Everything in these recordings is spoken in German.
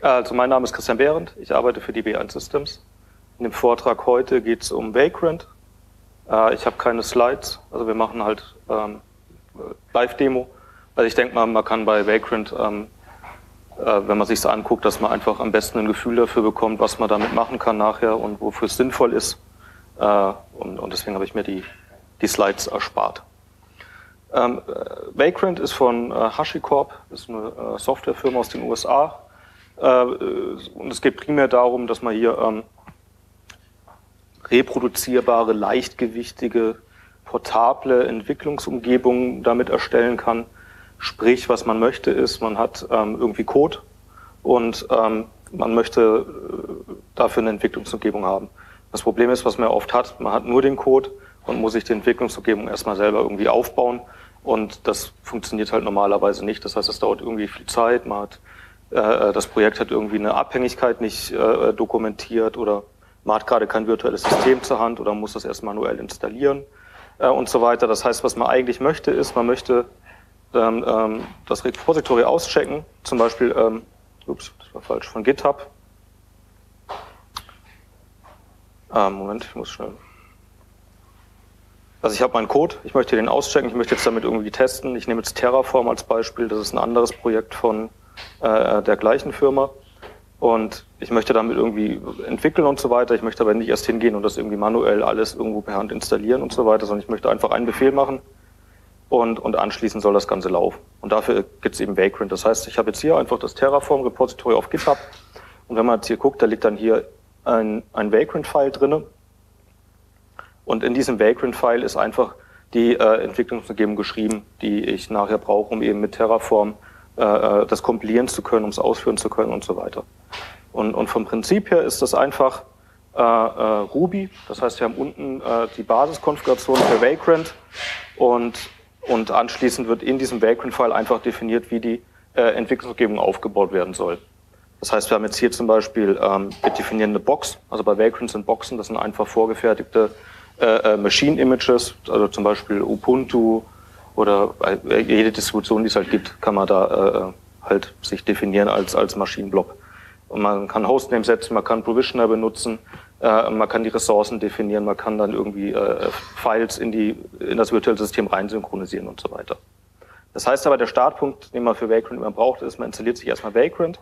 Also mein Name ist Christian Behrendt, ich arbeite für die B1 Systems. In dem Vortrag heute geht es um Vagrant. Äh, ich habe keine Slides, also wir machen halt ähm, Live-Demo. Also ich denke mal, man kann bei Vagrant, ähm, äh, wenn man sich anguckt, dass man einfach am besten ein Gefühl dafür bekommt, was man damit machen kann nachher und wofür es sinnvoll ist. Äh, und, und deswegen habe ich mir die, die Slides erspart. Ähm, Vagrant ist von äh, HashiCorp, ist eine äh, Softwarefirma aus den USA. Äh, und es geht primär darum, dass man hier ähm, reproduzierbare, leichtgewichtige, portable Entwicklungsumgebungen damit erstellen kann. Sprich, was man möchte, ist, man hat ähm, irgendwie Code und ähm, man möchte äh, dafür eine Entwicklungsumgebung haben. Das Problem ist, was man oft hat, man hat nur den Code und muss sich die Entwicklungsumgebung erstmal selber irgendwie aufbauen. Und das funktioniert halt normalerweise nicht. Das heißt, es dauert irgendwie viel Zeit. Man hat, das Projekt hat irgendwie eine Abhängigkeit nicht äh, dokumentiert oder man hat gerade kein virtuelles System zur Hand oder muss das erst manuell installieren äh, und so weiter. Das heißt, was man eigentlich möchte, ist, man möchte ähm, ähm, das Repository auschecken, zum Beispiel, ähm, ups, das war falsch, von GitHub. Ah, Moment, ich muss schnell. Also ich habe meinen Code, ich möchte den auschecken, ich möchte jetzt damit irgendwie testen. Ich nehme jetzt Terraform als Beispiel, das ist ein anderes Projekt von äh, der gleichen Firma. Und ich möchte damit irgendwie entwickeln und so weiter. Ich möchte aber nicht erst hingehen und das irgendwie manuell alles irgendwo per Hand installieren und so weiter, sondern ich möchte einfach einen Befehl machen und, und anschließend soll das Ganze laufen. Und dafür gibt es eben Vagrant. Das heißt, ich habe jetzt hier einfach das Terraform-Repository auf GitHub. Und wenn man jetzt hier guckt, da liegt dann hier ein, ein Vagrant-File drinne. Und in diesem Vagrant-File ist einfach die äh, Entwicklungsumgebung geschrieben, die ich nachher brauche, um eben mit Terraform äh, äh, das kompilieren zu können, um es ausführen zu können und so weiter. Und, und vom Prinzip her ist das einfach äh, äh, Ruby. Das heißt, wir haben unten äh, die Basiskonfiguration für Vagrant und, und anschließend wird in diesem Vagrant-File einfach definiert, wie die äh, Entwicklungsumgebung aufgebaut werden soll. Das heißt, wir haben jetzt hier zum Beispiel, ähm, wir definieren eine Box. Also bei Vagrant sind Boxen, das sind einfach vorgefertigte äh, äh, Machine Images, also zum Beispiel Ubuntu, oder jede Distribution, die es halt gibt, kann man da äh, halt sich definieren als, als Maschinenblock. Und man kann Hostname setzen, man kann Provisioner benutzen, äh, man kann die Ressourcen definieren, man kann dann irgendwie äh, Files in, die, in das virtuelle System reinsynchronisieren und so weiter. Das heißt aber, der Startpunkt, den man für Vagrant immer braucht, ist, man installiert sich erstmal Vagrant.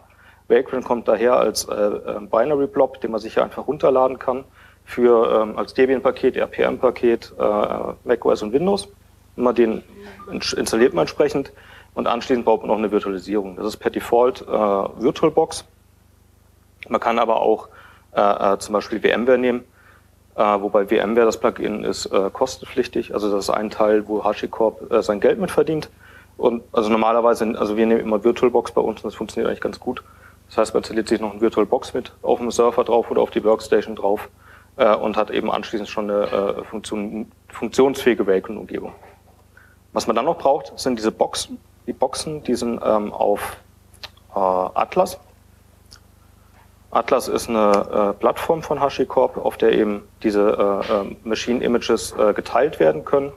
Vagrant kommt daher als äh, äh Binary Blob, den man sich einfach runterladen kann für ähm, als Debian-Paket, RPM-Paket, äh, macOS und Windows. Man den installiert man entsprechend und anschließend braucht man noch eine Virtualisierung. Das ist per Default äh, VirtualBox. Man kann aber auch äh, äh zum Beispiel VMware nehmen, äh, wobei VMware das Plugin ist äh, kostenpflichtig. Also das ist ein Teil, wo HashiCorp äh, sein Geld mit verdient. Und also normalerweise, also wir nehmen immer VirtualBox bei uns und das funktioniert eigentlich ganz gut. Das heißt, man installiert sich noch ein VirtualBox mit auf dem Server drauf oder auf die Workstation drauf äh, und hat eben anschließend schon eine äh, Funktion, funktionsfähige Vacuum-Umgebung. Was man dann noch braucht, sind diese Boxen. Die Boxen, die sind ähm, auf äh, Atlas. Atlas ist eine äh, Plattform von HashiCorp, auf der eben diese äh, ähm, Machine Images äh, geteilt werden können.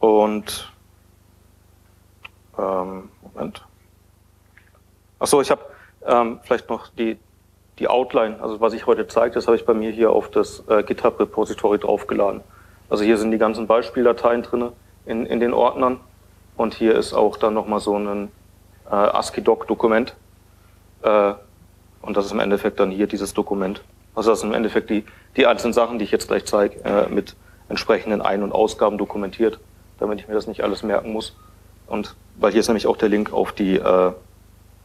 Und ähm, Moment. Achso, ich habe ähm, vielleicht noch die, die Outline, also was ich heute zeige, das habe ich bei mir hier auf das äh, GitHub-Repository draufgeladen. Also hier sind die ganzen Beispieldateien drin in, in den Ordnern und hier ist auch dann nochmal so ein äh, ASCII-Doc-Dokument äh, und das ist im Endeffekt dann hier dieses Dokument. Also das sind im Endeffekt die, die einzelnen Sachen, die ich jetzt gleich zeige, äh, mit entsprechenden Ein- und Ausgaben dokumentiert, damit ich mir das nicht alles merken muss. Und weil hier ist nämlich auch der Link auf die, äh,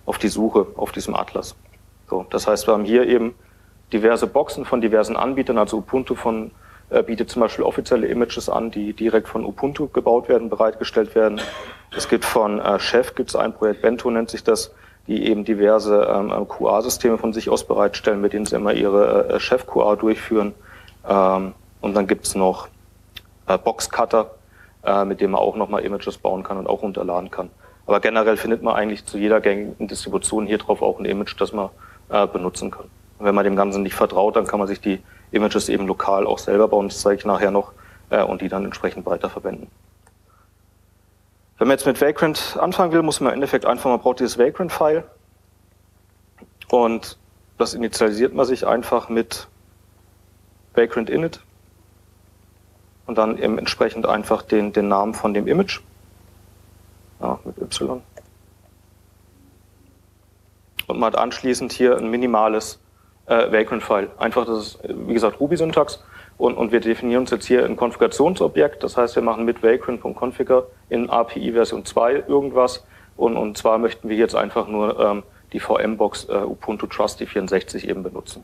auf die Suche auf diesem Atlas. So, das heißt, wir haben hier eben diverse Boxen von diversen Anbietern, also Ubuntu von äh, bietet zum Beispiel offizielle Images an, die direkt von Ubuntu gebaut werden, bereitgestellt werden. Es gibt von äh, Chef gibt es ein Projekt, Bento nennt sich das, die eben diverse ähm, äh, QA-Systeme von sich aus bereitstellen, mit denen sie immer ihre äh, Chef-QA durchführen. Ähm, und dann gibt's noch äh, Boxcutter, äh, mit dem man auch nochmal Images bauen kann und auch runterladen kann. Aber generell findet man eigentlich zu jeder gängigen Distribution hier drauf auch ein Image, das man äh, benutzen kann. Und wenn man dem Ganzen nicht vertraut, dann kann man sich die Images eben lokal auch selber bauen. Das zeige ich nachher noch, äh, und die dann entsprechend weiterverwenden. Wenn man jetzt mit Vagrant anfangen will, muss man im Endeffekt einfach, man braucht dieses Vagrant-File und das initialisiert man sich einfach mit Vagrant init und dann eben entsprechend einfach den, den Namen von dem Image. Ja, mit Y. Und man hat anschließend hier ein minimales äh, Vagrant-File. Einfach, das ist, wie gesagt, Ruby-Syntax. Und, und wir definieren uns jetzt hier ein Konfigurationsobjekt. Das heißt, wir machen mit vagrant.configure in API Version 2 irgendwas. Und, und zwar möchten wir jetzt einfach nur ähm, die VM-Box äh, Ubuntu Trusty 64 eben benutzen.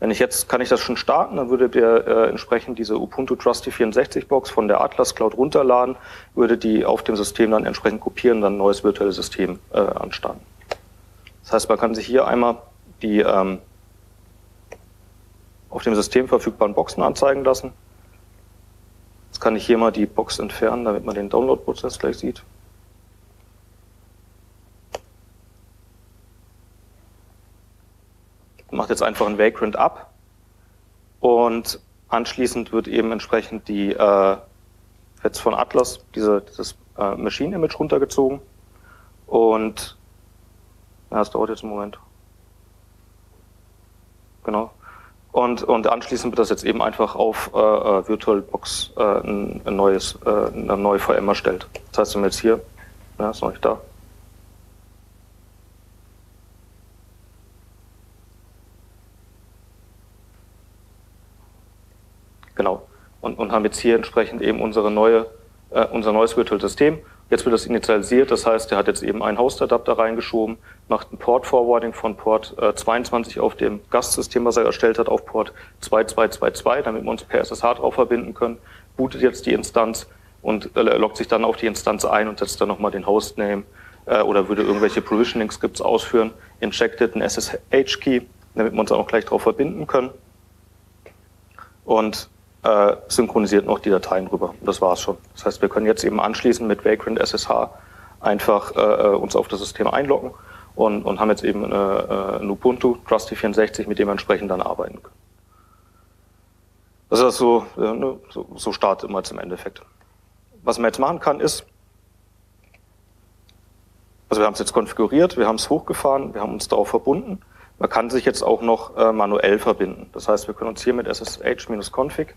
Wenn ich jetzt, kann ich das schon starten, dann würde der äh, entsprechend diese Ubuntu Trusty 64 Box von der Atlas Cloud runterladen, würde die auf dem System dann entsprechend kopieren, dann ein neues virtuelles System äh, anstarten. Das heißt, man kann sich hier einmal die ähm, auf dem System verfügbaren Boxen anzeigen lassen. Jetzt kann ich hier mal die Box entfernen, damit man den Download-Prozess gleich sieht. Macht jetzt einfach ein Vagrant ab und anschließend wird eben entsprechend die äh, jetzt von Atlas diese, dieses äh, Machine Image runtergezogen und ja, das dauert jetzt einen Moment. Genau. Und, und anschließend wird das jetzt eben einfach auf äh, äh VirtualBox äh, ein, ein neues, äh, eine neue VM erstellt. Das heißt, wenn wir jetzt hier, ja, ist noch nicht da. Genau. Und, und haben jetzt hier entsprechend eben unsere neue, äh, unser neues Virtual System. Jetzt wird das initialisiert, das heißt, er hat jetzt eben einen Host-Adapter reingeschoben, macht ein Port-Forwarding von Port äh, 22 auf dem Gastsystem, was er erstellt hat, auf Port 2222, damit wir uns per SSH drauf verbinden können, bootet jetzt die Instanz und äh, loggt sich dann auf die Instanz ein und setzt dann nochmal den Hostname äh, oder würde irgendwelche Provisioning-Scripts ausführen, injected einen SSH-Key, damit wir uns auch gleich drauf verbinden können. Und äh, synchronisiert noch die Dateien rüber. Das war's schon. Das heißt, wir können jetzt eben anschließend mit Vagrant SSH einfach äh, äh, uns auf das System einloggen und, und haben jetzt eben eine, äh, ein Ubuntu Trusty 64, mit dem wir entsprechend dann arbeiten können. Das ist so, äh, ne, so, so startet immer zum Endeffekt. Was man jetzt machen kann, ist, also wir haben es jetzt konfiguriert, wir haben es hochgefahren, wir haben uns darauf verbunden. Man kann sich jetzt auch noch äh, manuell verbinden. Das heißt, wir können uns hier mit ssh-config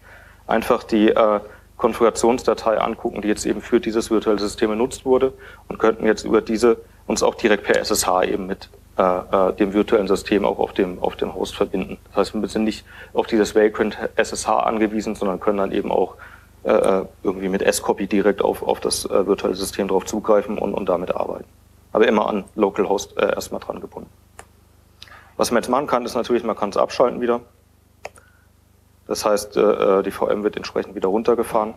einfach die äh, Konfigurationsdatei angucken, die jetzt eben für dieses virtuelle System benutzt wurde und könnten jetzt über diese uns auch direkt per SSH eben mit äh, äh, dem virtuellen System auch auf dem, auf dem Host verbinden. Das heißt, wir sind nicht auf dieses Vagrant SSH angewiesen, sondern können dann eben auch äh, äh, irgendwie mit S-Copy direkt auf, auf das äh, virtuelle System drauf zugreifen und, und damit arbeiten. Aber immer an Localhost äh, erstmal dran gebunden. Was man jetzt machen kann, ist natürlich, man kann es abschalten wieder. Das heißt, äh, äh, die VM wird entsprechend wieder runtergefahren.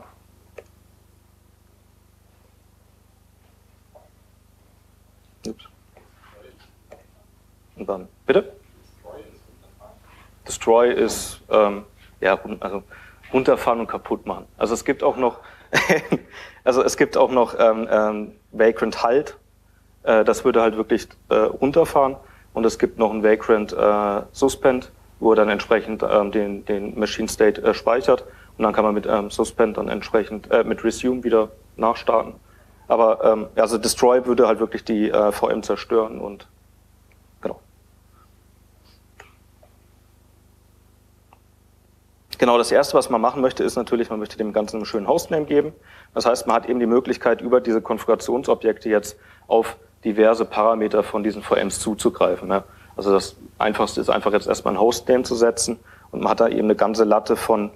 Und dann, bitte? Destroy ist, ähm, ja, also runterfahren und kaputt machen. Also es gibt auch noch, also es gibt auch noch ähm, ähm, Vagrant Halt. Äh, das würde halt wirklich äh, runterfahren. Und es gibt noch ein Vagrant äh, Suspend, wo er dann entsprechend ähm, den, den Machine State äh, speichert. Und dann kann man mit ähm, Suspend dann entsprechend äh, mit Resume wieder nachstarten. Aber ähm, also Destroy würde halt wirklich die äh, VM zerstören und genau. Genau, das erste, was man machen möchte, ist natürlich, man möchte dem Ganzen einen schönen Hostname geben. Das heißt, man hat eben die Möglichkeit, über diese Konfigurationsobjekte jetzt auf diverse Parameter von diesen VMs zuzugreifen. Ja. Also das Einfachste ist einfach jetzt erstmal ein Hostname zu setzen und man hat da eben eine ganze Latte von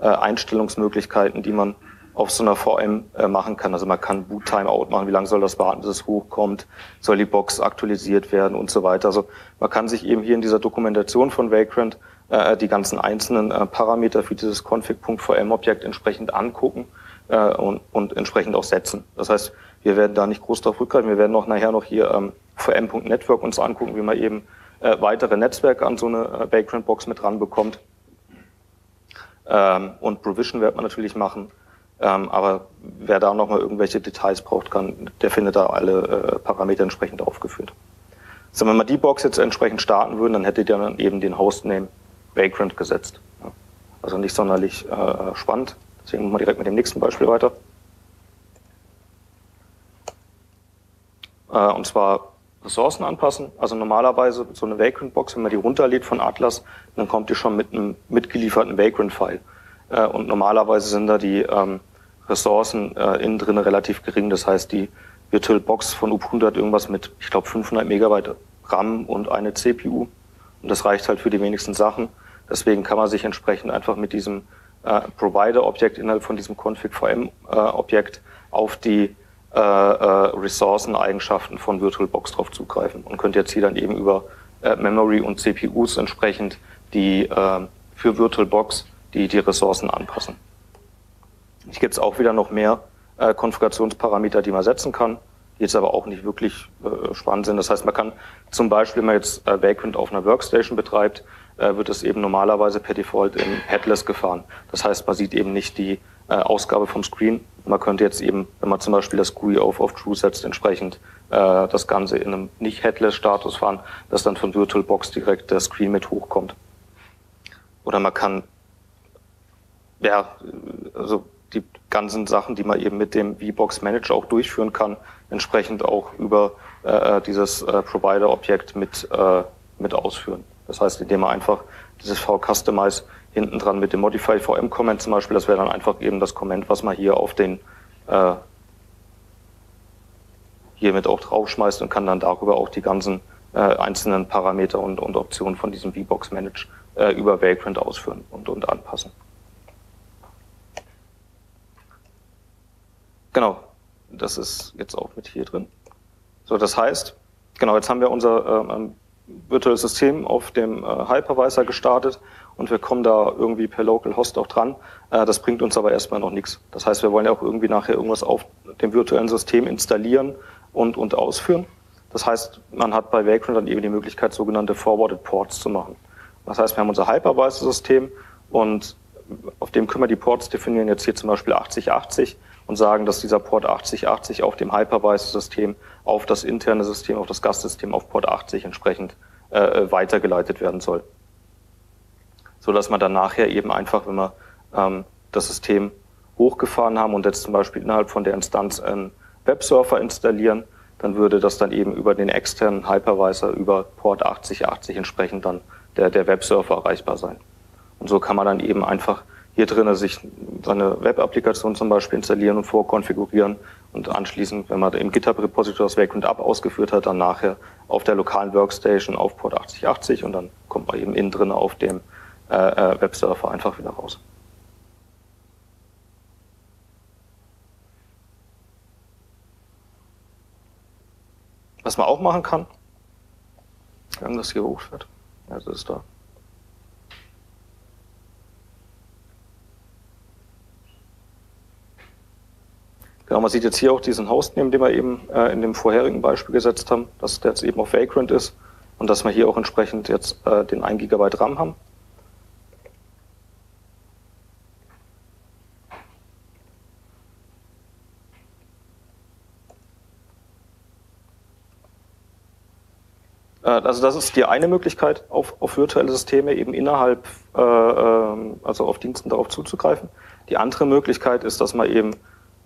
äh, Einstellungsmöglichkeiten, die man auf so einer VM äh, machen kann. Also man kann Boot Timeout machen, wie lange soll das warten, bis es hochkommt, soll die Box aktualisiert werden und so weiter. Also man kann sich eben hier in dieser Dokumentation von Vagrant äh, die ganzen einzelnen äh, Parameter für dieses config.vm-Objekt entsprechend angucken äh, und, und entsprechend auch setzen. Das heißt, wir werden da nicht groß darauf rückgreifen. Wir werden auch nachher noch hier ähm, VM.network uns angucken, wie man eben äh, weitere Netzwerke an so eine äh, Vagrant-Box mit ranbekommt. Ähm, und Provision wird man natürlich machen. Ähm, aber wer da nochmal irgendwelche Details braucht, kann, der findet da alle äh, Parameter entsprechend aufgeführt. Also wenn wir die Box jetzt entsprechend starten würden, dann hättet ihr dann eben den Hostname Vagrant gesetzt. Also nicht sonderlich äh, spannend. Deswegen machen wir direkt mit dem nächsten Beispiel weiter. Und zwar Ressourcen anpassen. Also normalerweise so eine Vagrant-Box, wenn man die runterlädt von Atlas, dann kommt die schon mit einem mitgelieferten Vagrant-File. Äh, und normalerweise sind da die ähm, Ressourcen äh, innen drin relativ gering. Das heißt, die VirtualBox von Ubuntu hat irgendwas mit, ich glaube, 500 Megabyte RAM und eine CPU. Und das reicht halt für die wenigsten Sachen. Deswegen kann man sich entsprechend einfach mit diesem äh, Provider-Objekt innerhalb von diesem Config-VM-Objekt äh, auf die äh, äh, Ressourceneigenschaften von VirtualBox drauf zugreifen und könnt jetzt hier dann eben über äh, Memory und CPUs entsprechend die äh, für VirtualBox die, die Ressourcen anpassen. Hier gibt es auch wieder noch mehr äh, Konfigurationsparameter, die man setzen kann, die jetzt aber auch nicht wirklich äh, spannend sind. Das heißt, man kann zum Beispiel, wenn man jetzt äh, Vagrant auf einer Workstation betreibt, äh, wird es eben normalerweise per Default in Headless gefahren. Das heißt, man sieht eben nicht die äh, Ausgabe vom Screen. Man könnte jetzt eben, wenn man zum Beispiel das GUI auf, auf True setzt, entsprechend äh, das Ganze in einem nicht Headless-Status fahren, dass dann von VirtualBox direkt der Screen mit hochkommt. Oder man kann, ja, also die ganzen Sachen, die man eben mit dem VBox Manager auch durchführen kann, entsprechend auch über äh, dieses äh, Provider-Objekt mit, äh, mit ausführen. Das heißt, indem man einfach dieses V-Customize hinten dran mit dem Modify VM Comment zum Beispiel, das wäre dann einfach eben das Comment, was man hier auf den äh, hiermit auch draufschmeißt und kann dann darüber auch die ganzen äh, einzelnen Parameter und, und Optionen von diesem VBox Manage äh, über Vagrant ausführen und, und anpassen. Genau, das ist jetzt auch mit hier drin. So, das heißt, genau, jetzt haben wir unser ähm, virtuelles System auf dem äh, Hypervisor gestartet und wir kommen da irgendwie per Local Host auch dran. Äh, das bringt uns aber erstmal noch nichts. Das heißt, wir wollen ja auch irgendwie nachher irgendwas auf dem virtuellen System installieren und, und ausführen. Das heißt, man hat bei Vagrant dann eben die Möglichkeit, sogenannte Forwarded Ports zu machen. Das heißt, wir haben unser Hypervisor-System und auf dem können wir die Ports definieren, jetzt hier zum Beispiel 8080 und sagen, dass dieser Port 8080 auf dem Hypervisor-System auf das interne System, auf das Gastsystem auf Port 80 entsprechend äh, weitergeleitet werden soll. So dass man dann nachher eben einfach, wenn wir ähm, das System hochgefahren haben und jetzt zum Beispiel innerhalb von der Instanz einen Webserver installieren, dann würde das dann eben über den externen Hypervisor über Port 8080 entsprechend dann der, der Webserver erreichbar sein. Und so kann man dann eben einfach hier drinnen sich seine Web-Applikation zum Beispiel installieren und vorkonfigurieren und anschließend, wenn man im GitHub-Repository das Vagrant Up ausgeführt hat, dann nachher auf der lokalen Workstation auf Port 8080 und dann kommt man eben innen drin auf dem äh, äh, Webserver einfach wieder raus. Was man auch machen kann, wenn das hier hochfährt, also ist da Genau, man sieht jetzt hier auch diesen Hostname, den wir eben äh, in dem vorherigen Beispiel gesetzt haben, dass der jetzt eben auf Vagrant ist und dass wir hier auch entsprechend jetzt äh, den 1 GB RAM haben. Also das ist die eine Möglichkeit, auf, auf virtuelle Systeme eben innerhalb, äh, ähm, also auf Diensten darauf zuzugreifen. Die andere Möglichkeit ist, dass man eben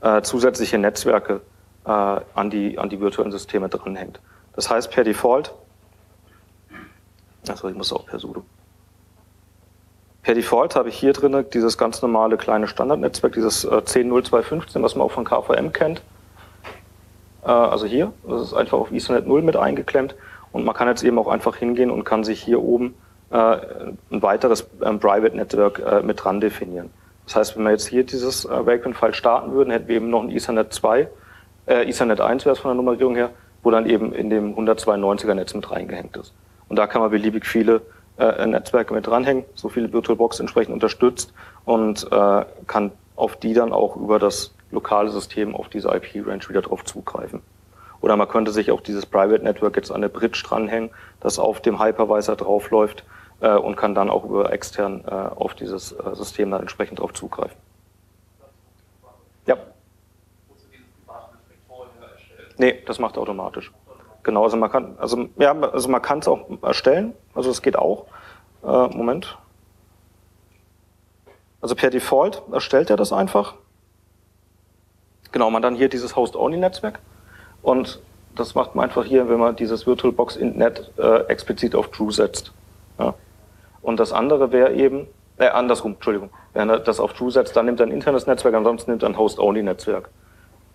äh, zusätzliche Netzwerke äh, an, die, an die virtuellen Systeme dranhängt. Das heißt per Default, also ich muss auch per sudo. Per Default habe ich hier drin dieses ganz normale kleine Standardnetzwerk, dieses äh, 10.0215, was man auch von KVM kennt. Äh, also hier, das ist einfach auf Ethernet 0 mit eingeklemmt. Und man kann jetzt eben auch einfach hingehen und kann sich hier oben äh, ein weiteres ähm, Private Network äh, mit dran definieren. Das heißt, wenn wir jetzt hier dieses äh, Vagrant-File starten würden, hätten wir eben noch ein Ethernet 2, äh, Ethernet 1 wäre es von der Nummerierung her, wo dann eben in dem 192er Netz mit reingehängt ist. Und da kann man beliebig viele äh, Netzwerke mit dranhängen, so viele VirtualBox entsprechend unterstützt und äh, kann auf die dann auch über das lokale System auf diese IP-Range wieder drauf zugreifen. Oder man könnte sich auch dieses Private Network jetzt an eine Bridge dranhängen, das auf dem Hypervisor draufläuft äh, und kann dann auch über extern äh, auf dieses äh, System dann entsprechend darauf zugreifen. Ja. Nee, das macht automatisch. Genau, also man kann, also ja, also man kann es auch erstellen, also es geht auch. Äh, Moment. Also per Default erstellt er das einfach. Genau, man dann hier dieses Host-Only-Netzwerk. Und das macht man einfach hier, wenn man dieses VirtualBox int.net äh, explizit auf True setzt. Ja. Und das andere wäre eben, äh, andersrum, Entschuldigung, wenn er das auf True setzt, dann nimmt er ein internes Netzwerk, ansonsten nimmt er ein Host-Only-Netzwerk.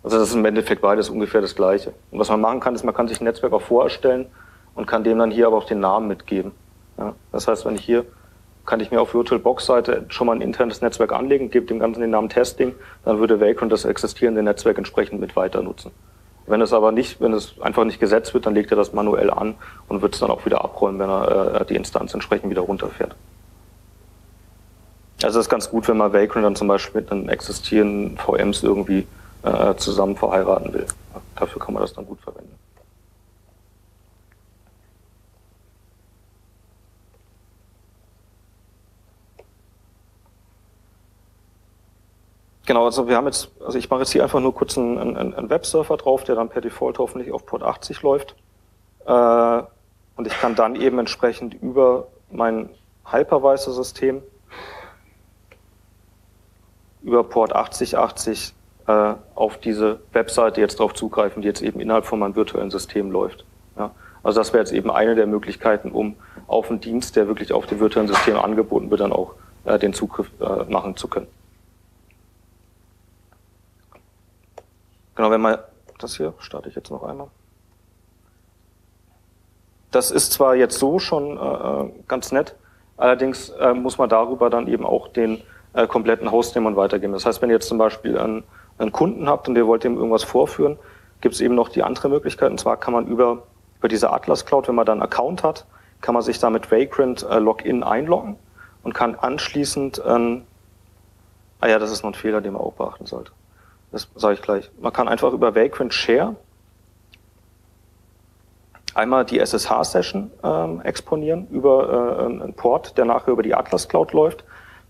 Also das ist im Endeffekt beides ungefähr das Gleiche. Und was man machen kann, ist, man kann sich ein Netzwerk auch vorstellen und kann dem dann hier aber auch den Namen mitgeben. Ja. Das heißt, wenn ich hier kann ich mir auf VirtualBox-Seite schon mal ein internes Netzwerk anlegen, gebe dem Ganzen den Namen Testing, dann würde Vagrant das existierende Netzwerk entsprechend mit weiter nutzen. Wenn es aber nicht, wenn es einfach nicht gesetzt wird, dann legt er das manuell an und wird es dann auch wieder abräumen, wenn er äh, die Instanz entsprechend wieder runterfährt. Also es ist ganz gut, wenn man Vagrant dann zum Beispiel mit einem existierenden VMs irgendwie äh, zusammen verheiraten will. Dafür kann man das dann gut verwenden. Genau, also wir haben jetzt, also ich mache jetzt hier einfach nur kurz einen, einen, einen Webserver drauf, der dann per Default hoffentlich auf Port 80 läuft. Äh, und ich kann dann eben entsprechend über mein Hypervisor-System über Port 8080 äh, auf diese Webseite jetzt drauf zugreifen, die jetzt eben innerhalb von meinem virtuellen System läuft. Ja? Also das wäre jetzt eben eine der Möglichkeiten, um auf einen Dienst, der wirklich auf dem virtuellen System angeboten wird, dann auch äh, den Zugriff äh, machen zu können. Genau, wenn man das hier starte ich jetzt noch einmal. Das ist zwar jetzt so schon äh, äh, ganz nett, allerdings äh, muss man darüber dann eben auch den äh, kompletten Hostnamen weitergeben. Das heißt, wenn ihr jetzt zum Beispiel einen, einen Kunden habt und ihr wollt ihm irgendwas vorführen, gibt es eben noch die andere Möglichkeit. Und zwar kann man über, über diese Atlas Cloud, wenn man dann einen Account hat, kann man sich da mit Vagrant äh, Login einloggen und kann anschließend, ähm, ah ja, das ist noch ein Fehler, den man auch beachten sollte. Das sage ich gleich. Man kann einfach über Vagrant Share einmal die SSH-Session ähm, exponieren über äh, einen Port, der nachher über die Atlas Cloud läuft.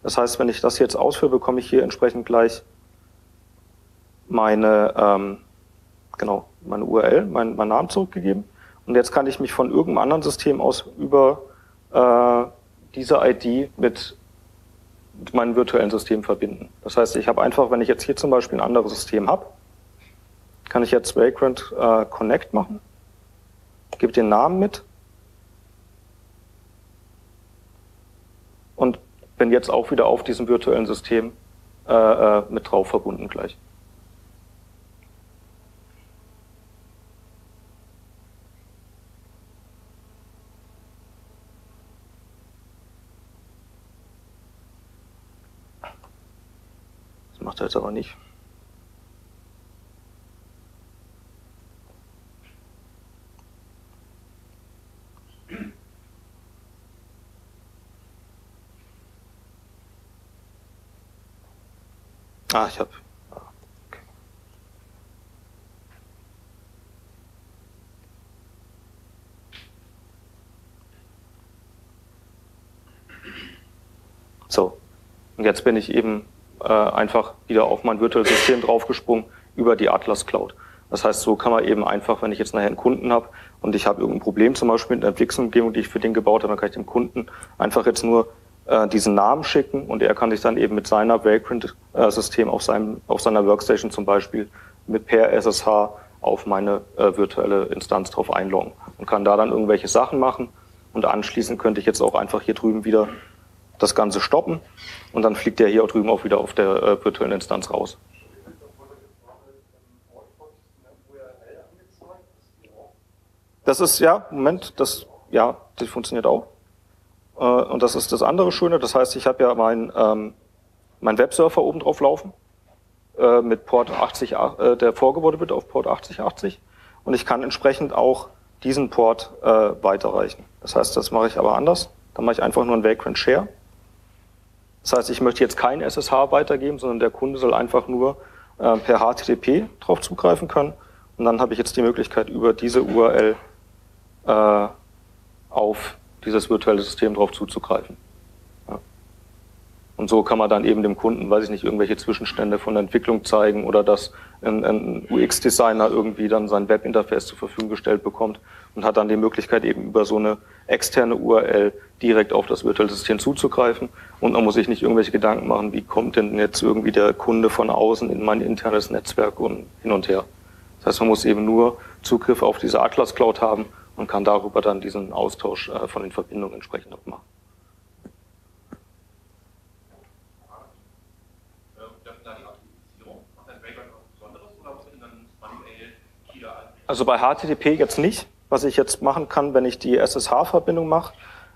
Das heißt, wenn ich das jetzt ausführe, bekomme ich hier entsprechend gleich meine, ähm, genau, meine URL, mein, mein Namen zurückgegeben. Und jetzt kann ich mich von irgendeinem anderen System aus über äh, diese ID mit mit meinem virtuellen System verbinden. Das heißt, ich habe einfach, wenn ich jetzt hier zum Beispiel ein anderes System habe, kann ich jetzt Vagrant äh, Connect machen, gebe den Namen mit und bin jetzt auch wieder auf diesem virtuellen System äh, äh mit drauf verbunden gleich. Jetzt aber nicht. Ah, ich. Okay. So, und jetzt bin ich eben äh, einfach wieder auf mein virtuelles System draufgesprungen über die Atlas Cloud. Das heißt, so kann man eben einfach, wenn ich jetzt nachher einen Kunden habe und ich habe irgendein Problem zum Beispiel mit einer Entwicklungsumgebung, die ich für den gebaut habe, dann kann ich dem Kunden einfach jetzt nur äh, diesen Namen schicken und er kann sich dann eben mit seiner Vagrant-System auf, seinem, auf seiner Workstation zum Beispiel mit per SSH auf meine äh, virtuelle Instanz drauf einloggen und kann da dann irgendwelche Sachen machen und anschließend könnte ich jetzt auch einfach hier drüben wieder das Ganze stoppen und dann fliegt der hier drüben auch wieder auf der äh, virtuellen Instanz raus. Das ist, ja, Moment, das, ja, das funktioniert auch. Äh, und das ist das andere Schöne, das heißt, ich habe ja mein, ähm, mein Websurfer oben drauf laufen äh, mit Port 80, äh, der vorgeworden wird auf Port 8080 und ich kann entsprechend auch diesen Port äh, weiterreichen. Das heißt, das mache ich aber anders. Dann mache ich einfach nur ein Vagrant Share das heißt, ich möchte jetzt kein SSH weitergeben, sondern der Kunde soll einfach nur äh, per HTTP drauf zugreifen können. Und dann habe ich jetzt die Möglichkeit, über diese URL äh, auf dieses virtuelle System drauf zuzugreifen. Und so kann man dann eben dem Kunden, weiß ich nicht, irgendwelche Zwischenstände von der Entwicklung zeigen oder dass ein, ein UX-Designer irgendwie dann sein Webinterface zur Verfügung gestellt bekommt und hat dann die Möglichkeit eben über so eine externe URL direkt auf das virtuelle System zuzugreifen. Und man muss sich nicht irgendwelche Gedanken machen, wie kommt denn jetzt irgendwie der Kunde von außen in mein internes Netzwerk und hin und her. Das heißt, man muss eben nur Zugriff auf diese Atlas Cloud haben und kann darüber dann diesen Austausch äh, von den Verbindungen entsprechend auch machen. Also bei HTTP jetzt nicht. Was ich jetzt machen kann, wenn ich die SSH-Verbindung mache,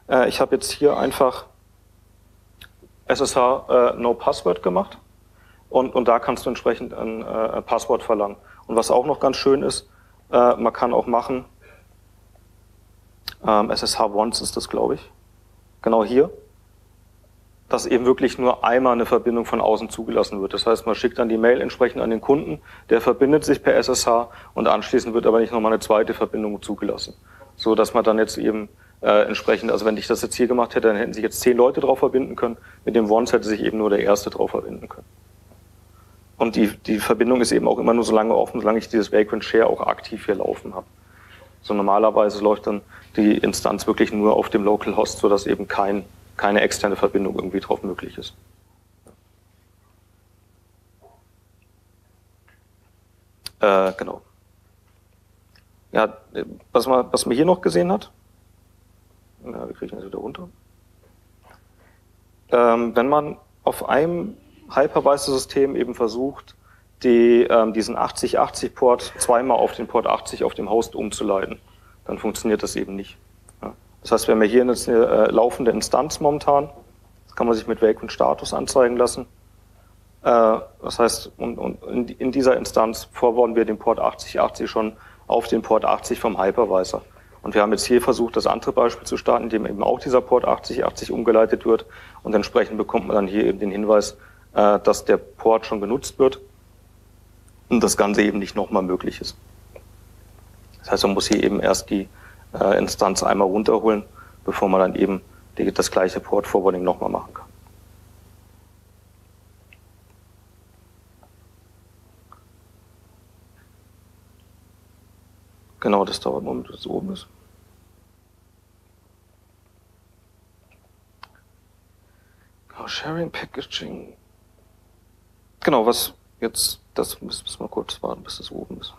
äh, ich habe jetzt hier einfach SSH äh, No Password gemacht und, und da kannst du entsprechend ein äh, Passwort verlangen. Und was auch noch ganz schön ist, äh, man kann auch machen, ähm, SSH Once ist das, glaube ich, genau hier, dass eben wirklich nur einmal eine Verbindung von außen zugelassen wird. Das heißt, man schickt dann die Mail entsprechend an den Kunden, der verbindet sich per SSH und anschließend wird aber nicht nochmal eine zweite Verbindung zugelassen. So dass man dann jetzt eben äh, entsprechend, also wenn ich das jetzt hier gemacht hätte, dann hätten sich jetzt zehn Leute drauf verbinden können. Mit dem Once hätte sich eben nur der erste drauf verbinden können. Und die, die Verbindung ist eben auch immer nur so lange offen, solange ich dieses Vagrant Share auch aktiv hier laufen habe. So normalerweise läuft dann die Instanz wirklich nur auf dem Local Host, sodass eben kein keine externe Verbindung irgendwie drauf möglich ist. Äh, genau. Ja, was man, was man hier noch gesehen hat, ja, wir kriegen das wieder runter. Ähm, wenn man auf einem Hypervisor-System eben versucht, die, ähm, diesen 8080-Port zweimal auf den Port 80 auf dem Host umzuleiten, dann funktioniert das eben nicht. Das heißt, wir haben hier eine äh, laufende Instanz momentan. Das kann man sich mit Vagrant Status anzeigen lassen. Äh, das heißt, und, und in, in, dieser Instanz forwarden wir den Port 8080 schon auf den Port 80 vom Hypervisor. Und wir haben jetzt hier versucht, das andere Beispiel zu starten, in dem eben auch dieser Port 8080 umgeleitet wird. Und entsprechend bekommt man dann hier eben den Hinweis, äh, dass der Port schon genutzt wird und das Ganze eben nicht nochmal möglich ist. Das heißt, man muss hier eben erst die äh, Instanz einmal runterholen, bevor man dann eben die, das gleiche Port Forwarding nochmal machen kann. Genau, das dauert einen Moment, bis es oben ist. Genau, Sharing Packaging. Genau, was jetzt, das müssen wir kurz warten, bis es oben ist.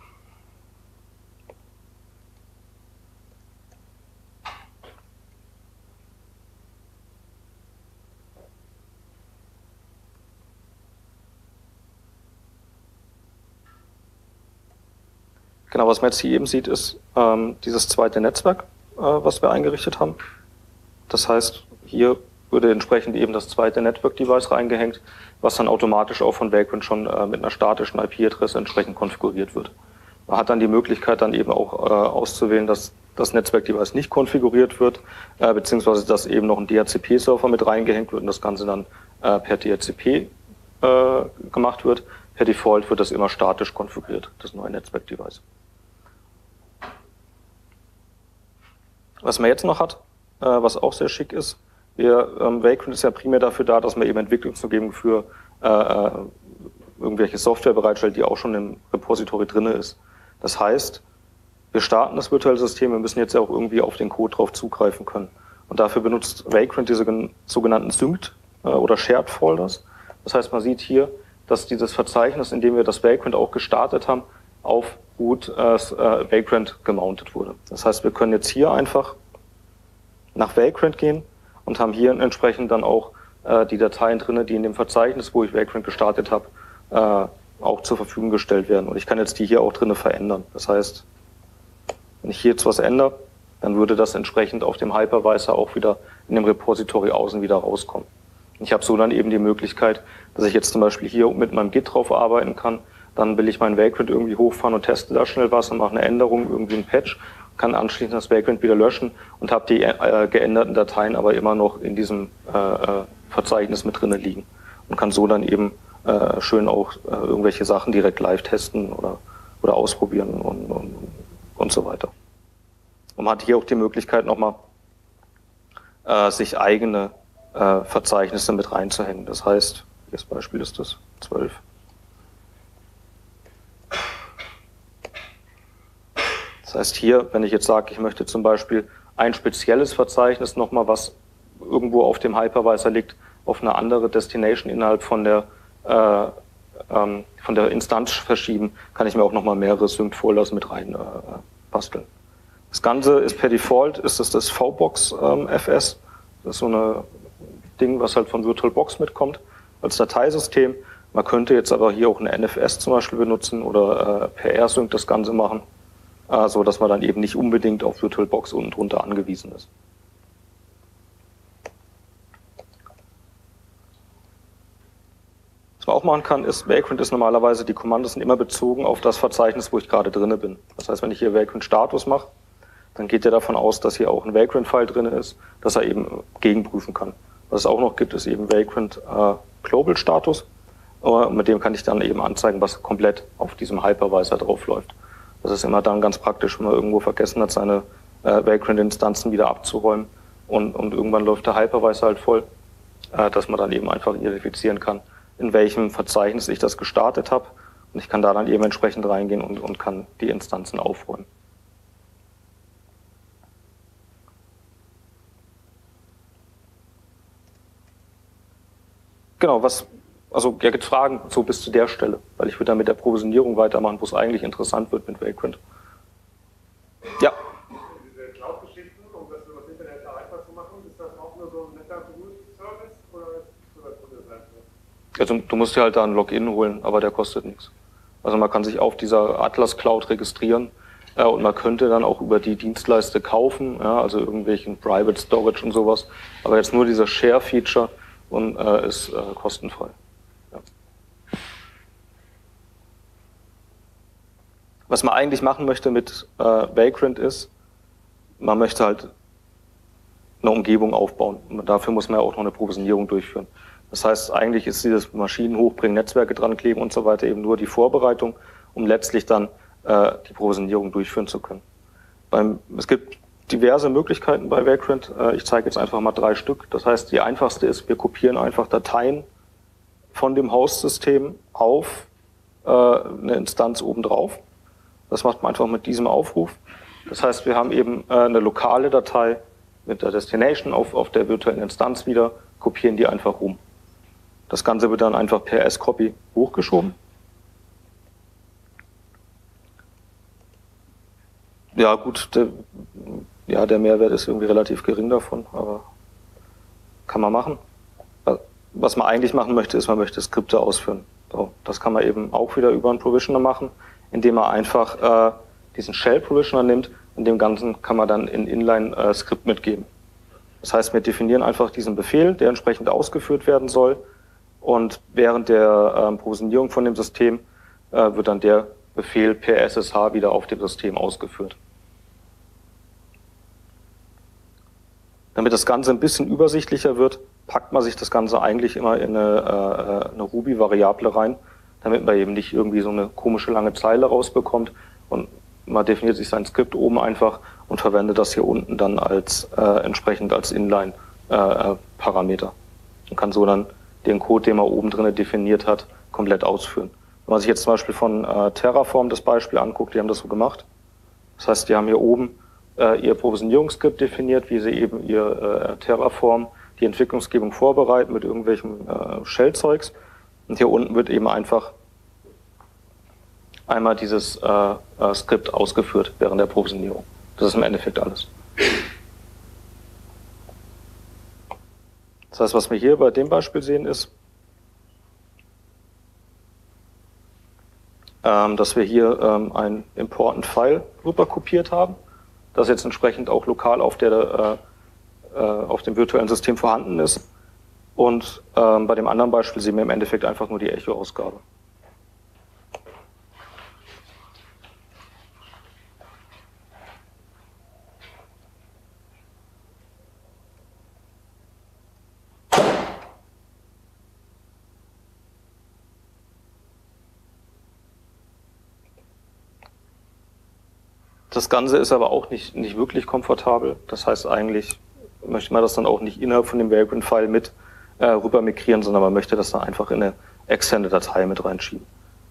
Genau, was man jetzt hier eben sieht, ist ähm, dieses zweite Netzwerk, äh, was wir eingerichtet haben. Das heißt, hier würde entsprechend eben das zweite Network-Device reingehängt, was dann automatisch auch von Vagrant schon äh, mit einer statischen IP-Adresse entsprechend konfiguriert wird. Man hat dann die Möglichkeit, dann eben auch äh, auszuwählen, dass das Netzwerk-Device nicht konfiguriert wird, äh, beziehungsweise dass eben noch ein DHCP-Server mit reingehängt wird und das Ganze dann äh, per DHCP äh, gemacht wird. Per Default wird das immer statisch konfiguriert, das neue Netzwerk-Device. Was man jetzt noch hat, äh, was auch sehr schick ist, wir, ähm, Vagrant ist ja primär dafür da, dass man eben Entwicklungsumgebung für äh, äh, irgendwelche Software bereitstellt, die auch schon im Repository drinne ist. Das heißt, wir starten das virtuelle System, wir müssen jetzt ja auch irgendwie auf den Code drauf zugreifen können. Und dafür benutzt Vagrant diese sogenannten Synced äh, oder Shared Folders. Das heißt, man sieht hier, dass dieses Verzeichnis, in dem wir das Vagrant auch gestartet haben, auf Root äh, äh, Vagrant gemountet wurde. Das heißt, wir können jetzt hier einfach nach Vagrant gehen und haben hier entsprechend dann auch äh, die Dateien drinne, die in dem Verzeichnis, wo ich Vagrant gestartet habe, äh, auch zur Verfügung gestellt werden. Und ich kann jetzt die hier auch drinne verändern. Das heißt, wenn ich hier jetzt was ändere, dann würde das entsprechend auf dem Hypervisor auch wieder in dem Repository außen wieder rauskommen. Ich habe so dann eben die Möglichkeit, dass ich jetzt zum Beispiel hier mit meinem Git drauf arbeiten kann dann will ich meinen Vagrant irgendwie hochfahren und teste da schnell was und mache eine Änderung, irgendwie ein Patch, kann anschließend das Vagrant wieder löschen und habe die äh, geänderten Dateien aber immer noch in diesem äh, äh, Verzeichnis mit drinnen liegen und kann so dann eben äh, schön auch äh, irgendwelche Sachen direkt live testen oder, oder ausprobieren und, und, und so weiter. Und man hat hier auch die Möglichkeit nochmal, äh, sich eigene äh, Verzeichnisse mit reinzuhängen. Das heißt, das Beispiel ist das 12. Das heißt hier, wenn ich jetzt sage, ich möchte zum Beispiel ein spezielles Verzeichnis nochmal, was irgendwo auf dem Hypervisor liegt, auf eine andere Destination innerhalb von der, äh, ähm, von der Instanz verschieben, kann ich mir auch nochmal mehrere Sync-Folders mit rein äh, basteln. Das Ganze ist per Default, ist das das VBox ähm, FS. Das ist so ein Ding, was halt von VirtualBox mitkommt als Dateisystem. Man könnte jetzt aber hier auch eine NFS zum Beispiel benutzen oder äh, per AirSync das Ganze machen, äh, so dass man dann eben nicht unbedingt auf VirtualBox unten drunter angewiesen ist. Was man auch machen kann, ist, Vagrant ist normalerweise, die Kommandos sind immer bezogen auf das Verzeichnis, wo ich gerade drinne bin. Das heißt, wenn ich hier Vagrant Status mache, dann geht er davon aus, dass hier auch ein Vagrant-File drin ist, dass er eben gegenprüfen kann. Was es auch noch gibt, ist eben Vagrant äh, Global Status. Aber mit dem kann ich dann eben anzeigen, was komplett auf diesem Hypervisor draufläuft. Das ist immer dann ganz praktisch, wenn man irgendwo vergessen hat, seine äh, Vagrant-Instanzen wieder abzuräumen und, und irgendwann läuft der Hypervisor halt voll, äh, dass man dann eben einfach identifizieren kann, in welchem Verzeichnis ich das gestartet habe. Und ich kann da dann eben entsprechend reingehen und, und kann die Instanzen aufräumen. Genau, was, also ja, gibt Fragen so bis zu der Stelle, weil ich würde dann mit der Provisionierung weitermachen, wo es eigentlich interessant wird mit Vagrant. Ja. Diese Cloud-Geschichten, um das über das Internet erreichbar zu machen, ist das auch nur so ein netter Service oder ist das über Kundenseite? Also du musst dir halt da ein Login holen, aber der kostet nichts. Also man kann sich auf dieser Atlas Cloud registrieren äh, und man könnte dann auch über die Dienstleister kaufen, ja, also irgendwelchen Private Storage und sowas. Aber jetzt nur dieser Share-Feature, und äh, ist äh, kostenfrei. Was man eigentlich machen möchte mit äh, Vagrant ist, man möchte halt eine Umgebung aufbauen. Und dafür muss man ja auch noch eine Provisionierung durchführen. Das heißt, eigentlich ist dieses Maschinen hochbringen, Netzwerke dran kleben und so weiter eben nur die Vorbereitung, um letztlich dann äh, die Provisionierung durchführen zu können. Beim, es gibt diverse Möglichkeiten bei Vagrant. Äh, ich zeige jetzt einfach mal drei Stück. Das heißt, die einfachste ist, wir kopieren einfach Dateien von dem Host-System auf äh, eine Instanz obendrauf. Das macht man einfach mit diesem Aufruf. Das heißt, wir haben eben äh, eine lokale Datei mit der Destination auf, auf der virtuellen Instanz wieder, kopieren die einfach rum. Das Ganze wird dann einfach per S-Copy hochgeschoben. Ja, gut, ja, der Mehrwert ist irgendwie relativ gering davon, aber kann man machen. Was man eigentlich machen möchte, ist, man möchte Skripte ausführen. So, das kann man eben auch wieder über einen Provisioner machen, indem man einfach äh, diesen Shell Provisioner nimmt und dem Ganzen kann man dann in Inline äh, Skript mitgeben. Das heißt, wir definieren einfach diesen Befehl, der entsprechend ausgeführt werden soll und während der ähm, Provisionierung von dem System äh, wird dann der Befehl per SSH wieder auf dem System ausgeführt. Damit das Ganze ein bisschen übersichtlicher wird, packt man sich das Ganze eigentlich immer in eine, äh, eine Ruby-Variable rein, damit man eben nicht irgendwie so eine komische lange Zeile rausbekommt und man definiert sich sein Skript oben einfach und verwendet das hier unten dann als äh, entsprechend als Inline-Parameter äh, und kann so dann den Code, den man oben drin definiert hat, komplett ausführen. Wenn man sich jetzt zum Beispiel von äh, Terraform das Beispiel anguckt, die haben das so gemacht. Das heißt, die haben hier oben äh, ihr Provisionierungsskript definiert, wie sie eben ihr äh, Terraform, die Entwicklungsgebung vorbereiten mit irgendwelchen äh, Shell-Zeugs. Und hier unten wird eben einfach einmal dieses äh, äh, Skript ausgeführt während der Provisionierung. Das ist im Endeffekt alles. Das heißt, was wir hier bei dem Beispiel sehen, ist, ähm, dass wir hier ähm, einen Important File rüber kopiert haben das jetzt entsprechend auch lokal auf, der, äh, äh, auf dem virtuellen System vorhanden ist. Und ähm, bei dem anderen Beispiel sehen wir im Endeffekt einfach nur die Echo-Ausgabe. Das Ganze ist aber auch nicht, nicht wirklich komfortabel. Das heißt eigentlich, möchte man das dann auch nicht innerhalb von dem Vagrant-File mit äh, rüber migrieren, sondern man möchte das dann einfach in eine externe Datei mit reinschieben.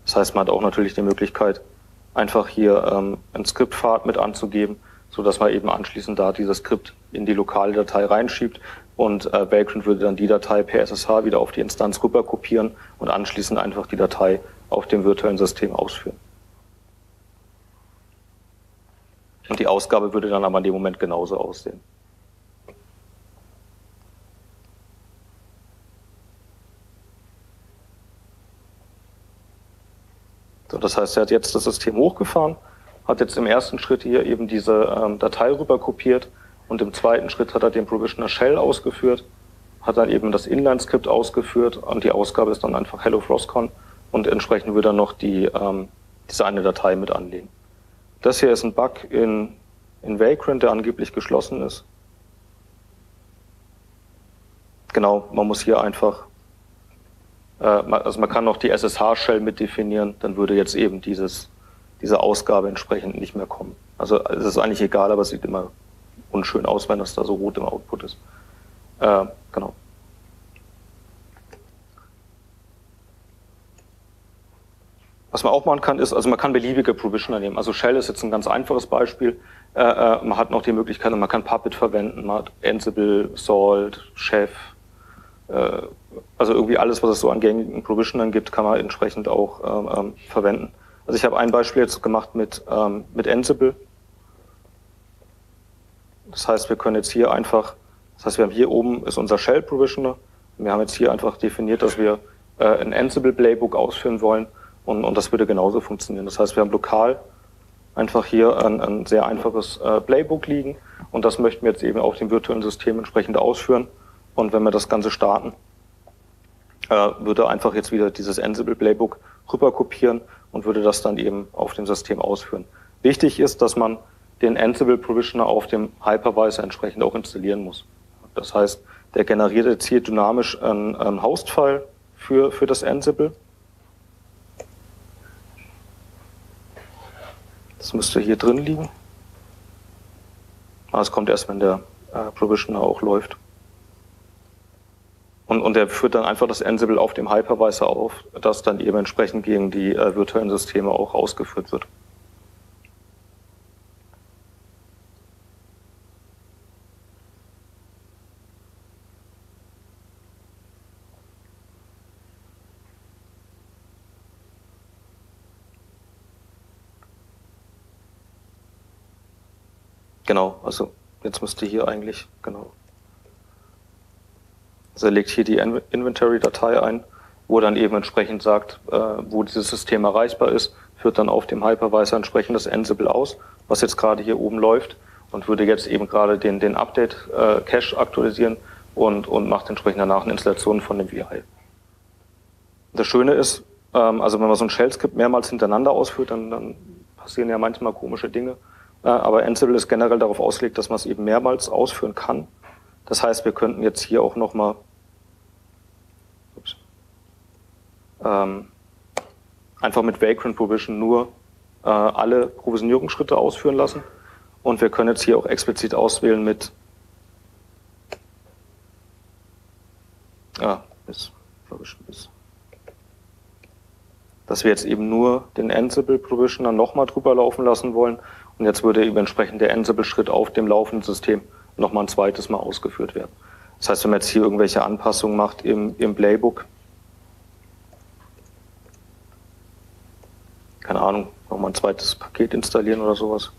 Das heißt, man hat auch natürlich die Möglichkeit, einfach hier ähm, ein Skriptpfad mit anzugeben, so dass man eben anschließend da dieses Skript in die lokale Datei reinschiebt und äh, Vagrant würde dann die Datei per SSH wieder auf die Instanz rüber kopieren und anschließend einfach die Datei auf dem virtuellen System ausführen. Und die Ausgabe würde dann aber in dem Moment genauso aussehen. So, das heißt, er hat jetzt das System hochgefahren, hat jetzt im ersten Schritt hier eben diese ähm, Datei rüber kopiert und im zweiten Schritt hat er den Provisioner Shell ausgeführt, hat dann eben das Inline-Skript ausgeführt und die Ausgabe ist dann einfach Hello Frostcon und entsprechend würde er noch die, ähm, diese eine Datei mit anlegen. Das hier ist ein Bug in, in Vagrant, der angeblich geschlossen ist. Genau, man muss hier einfach, äh, also man kann noch die SSH-Shell mit definieren, dann würde jetzt eben dieses, diese Ausgabe entsprechend nicht mehr kommen. Also es ist eigentlich egal, aber es sieht immer unschön aus, wenn das da so rot im Output ist. Äh, genau. Was man auch machen kann, ist, also man kann beliebige Provisioner nehmen. Also Shell ist jetzt ein ganz einfaches Beispiel. Äh, äh, man hat noch die Möglichkeit, man kann Puppet verwenden, man hat Ansible, Salt, Chef. Äh, also irgendwie alles, was es so an gängigen Provisionern gibt, kann man entsprechend auch ähm, ähm, verwenden. Also ich habe ein Beispiel jetzt gemacht mit, ähm, mit Ansible. Das heißt, wir können jetzt hier einfach, das heißt, wir haben hier oben ist unser Shell Provisioner. Wir haben jetzt hier einfach definiert, dass wir äh, ein Ansible Playbook ausführen wollen und, und das würde genauso funktionieren. Das heißt, wir haben lokal einfach hier ein, ein sehr einfaches äh, Playbook liegen und das möchten wir jetzt eben auf dem virtuellen System entsprechend ausführen. Und wenn wir das Ganze starten, äh, würde einfach jetzt wieder dieses Ansible Playbook rüber kopieren und würde das dann eben auf dem System ausführen. Wichtig ist, dass man den Ansible Provisioner auf dem Hypervisor entsprechend auch installieren muss. Das heißt, der generiert jetzt hier dynamisch ein, ein Host-File für, für das Ansible Das müsste hier drin liegen. Aber es kommt erst, wenn der äh, Provisioner auch läuft. Und, und er führt dann einfach das Ansible auf dem Hypervisor auf, das dann eben entsprechend gegen die äh, virtuellen Systeme auch ausgeführt wird. Genau, also jetzt müsste hier eigentlich, genau. Also er legt hier die Inventory-Datei ein, wo dann eben entsprechend sagt, äh, wo dieses System erreichbar ist, führt dann auf dem Hypervisor entsprechend das Ansible aus, was jetzt gerade hier oben läuft und würde jetzt eben gerade den, den Update-Cache äh, aktualisieren und, und macht entsprechend danach eine Installation von dem VI. Das Schöne ist, ähm, also wenn man so ein Shell-Skript mehrmals hintereinander ausführt, dann, dann passieren ja manchmal komische Dinge. Aber Ansible ist generell darauf ausgelegt, dass man es eben mehrmals ausführen kann. Das heißt, wir könnten jetzt hier auch nochmal ähm, einfach mit Vagrant Provision nur äh, alle Provisionierungsschritte ausführen lassen. Und wir können jetzt hier auch explizit auswählen mit ah, bis, Provision bis dass wir jetzt eben nur den Ansible Provisioner nochmal drüber laufen lassen wollen und jetzt würde eben entsprechend der Ansible-Schritt auf dem laufenden System nochmal ein zweites Mal ausgeführt werden. Das heißt, wenn man jetzt hier irgendwelche Anpassungen macht im, im Playbook, keine Ahnung, nochmal ein zweites Paket installieren oder sowas.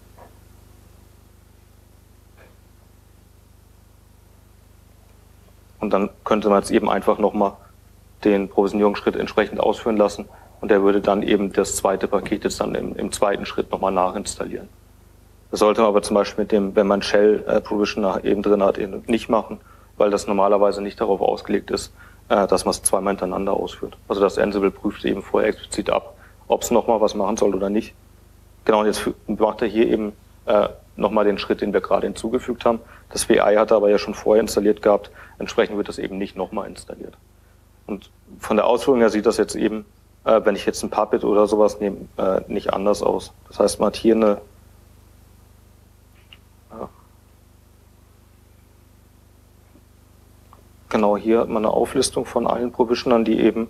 Und dann könnte man jetzt eben einfach nochmal den Provisionierungsschritt entsprechend ausführen lassen und der würde dann eben das zweite Paket jetzt dann im, im zweiten Schritt nochmal nachinstallieren. Das sollte man aber zum Beispiel mit dem, wenn man Shell äh, Provisioner eben drin hat, eben nicht machen, weil das normalerweise nicht darauf ausgelegt ist, äh, dass man es zweimal hintereinander ausführt. Also das Ansible prüft eben vorher explizit ab, ob es nochmal was machen soll oder nicht. Genau, und jetzt macht er hier eben äh, nochmal den Schritt, den wir gerade hinzugefügt haben. Das VI hat er aber ja schon vorher installiert gehabt, entsprechend wird das eben nicht nochmal installiert. Und von der Ausführung her sieht das jetzt eben, äh, wenn ich jetzt ein Puppet oder sowas nehme, äh, nicht anders aus. Das heißt, man hat hier eine genau hier hat man eine Auflistung von allen Provisionern, die eben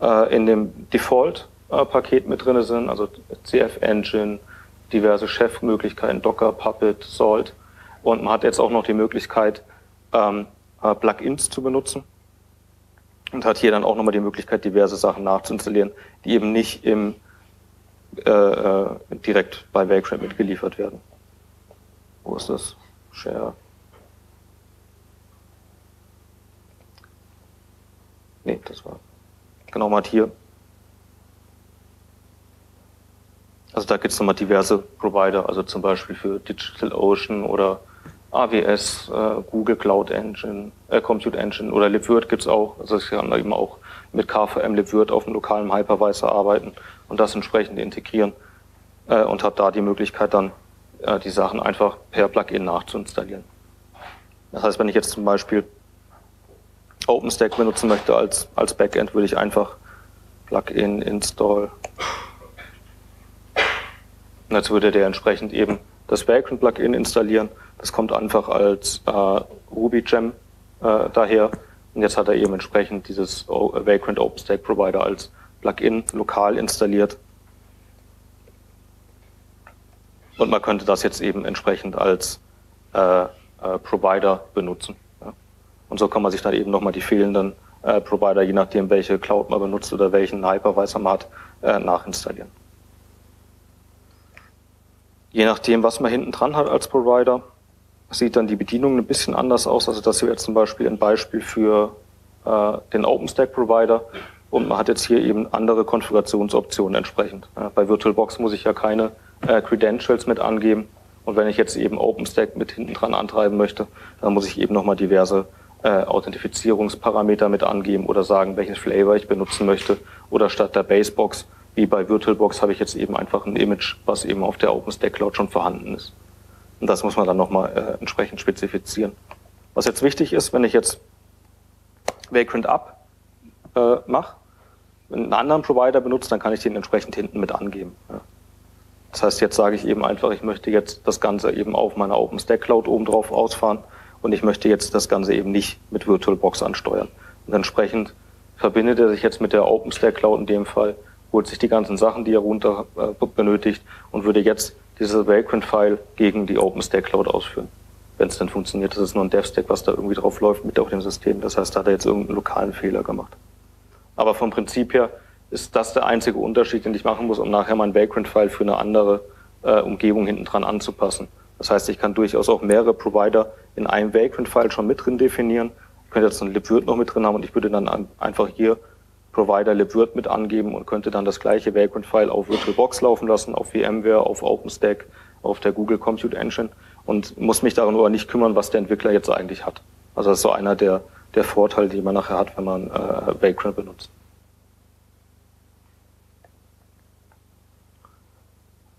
äh, in dem Default-Paket mit drin sind, also CF Engine, diverse Chef-Möglichkeiten, Docker, Puppet, Salt. Und man hat jetzt auch noch die Möglichkeit, ähm, äh, Plugins zu benutzen und hat hier dann auch nochmal die Möglichkeit, diverse Sachen nachzuinstallieren, die eben nicht im, äh, äh, direkt bei Vagrant mitgeliefert werden. Wo ist das? Share. Nee, das war genau mal hier. Also da gibt es nochmal diverse Provider, also zum Beispiel für DigitalOcean oder AWS, äh, Google Cloud Engine, äh, Compute Engine oder LibWirt gibt es auch. Also ich kann da eben auch mit KVM LibWirt auf einem lokalen Hypervisor arbeiten und das entsprechend integrieren äh, und habe da die Möglichkeit dann äh, die Sachen einfach per Plugin nachzuinstallieren. Das heißt, wenn ich jetzt zum Beispiel OpenStack benutzen möchte als, als Backend, würde ich einfach Plugin install und jetzt würde der entsprechend eben das Vagrant-Plugin installieren. Das kommt einfach als äh, RubyGem äh, daher. Und jetzt hat er eben entsprechend dieses Vagrant OpenStack Provider als Plugin lokal installiert. Und man könnte das jetzt eben entsprechend als äh, äh, Provider benutzen. Und so kann man sich dann eben nochmal die fehlenden äh, Provider, je nachdem welche Cloud man benutzt oder welchen Hypervisor man hat, äh, nachinstallieren. Je nachdem, was man hinten dran hat als Provider, sieht dann die Bedienung ein bisschen anders aus. Also das hier jetzt zum Beispiel ein Beispiel für äh, den OpenStack-Provider und man hat jetzt hier eben andere Konfigurationsoptionen entsprechend. Ja, bei VirtualBox muss ich ja keine äh, Credentials mit angeben und wenn ich jetzt eben OpenStack mit hinten dran antreiben möchte, dann muss ich eben nochmal diverse äh, Authentifizierungsparameter mit angeben oder sagen, welches Flavor ich benutzen möchte oder statt der Basebox wie bei VirtualBox habe ich jetzt eben einfach ein Image, was eben auf der OpenStack Cloud schon vorhanden ist. Und das muss man dann nochmal äh, entsprechend spezifizieren. Was jetzt wichtig ist, wenn ich jetzt Vagrant Up äh, mache, einen anderen Provider benutze, dann kann ich den entsprechend hinten mit angeben. Ja. Das heißt, jetzt sage ich eben einfach, ich möchte jetzt das Ganze eben auf meiner OpenStack Cloud oben drauf ausfahren und ich möchte jetzt das Ganze eben nicht mit VirtualBox ansteuern. Und entsprechend verbindet er sich jetzt mit der OpenStack Cloud in dem Fall holt sich die ganzen Sachen, die er runter äh, benötigt und würde jetzt diese Vagrant-File gegen die OpenStack Cloud ausführen. Wenn es dann funktioniert, das ist nur ein DevStack, was da irgendwie drauf läuft mit auf dem System. Das heißt, da hat er jetzt irgendeinen lokalen Fehler gemacht. Aber vom Prinzip her ist das der einzige Unterschied, den ich machen muss, um nachher mein Vagrant-File für eine andere äh, Umgebung hinten dran anzupassen. Das heißt, ich kann durchaus auch mehrere Provider in einem Vagrant-File schon mit drin definieren. Ich könnte jetzt einen libvirt noch mit drin haben und ich würde dann einfach hier Provider libvirt mit angeben und könnte dann das gleiche Vagrant-File auf VirtualBox laufen lassen, auf VMware, auf OpenStack, auf der Google Compute Engine und muss mich darüber nicht kümmern, was der Entwickler jetzt eigentlich hat. Also das ist so einer der, der Vorteile, die man nachher hat, wenn man äh, Vagrant benutzt.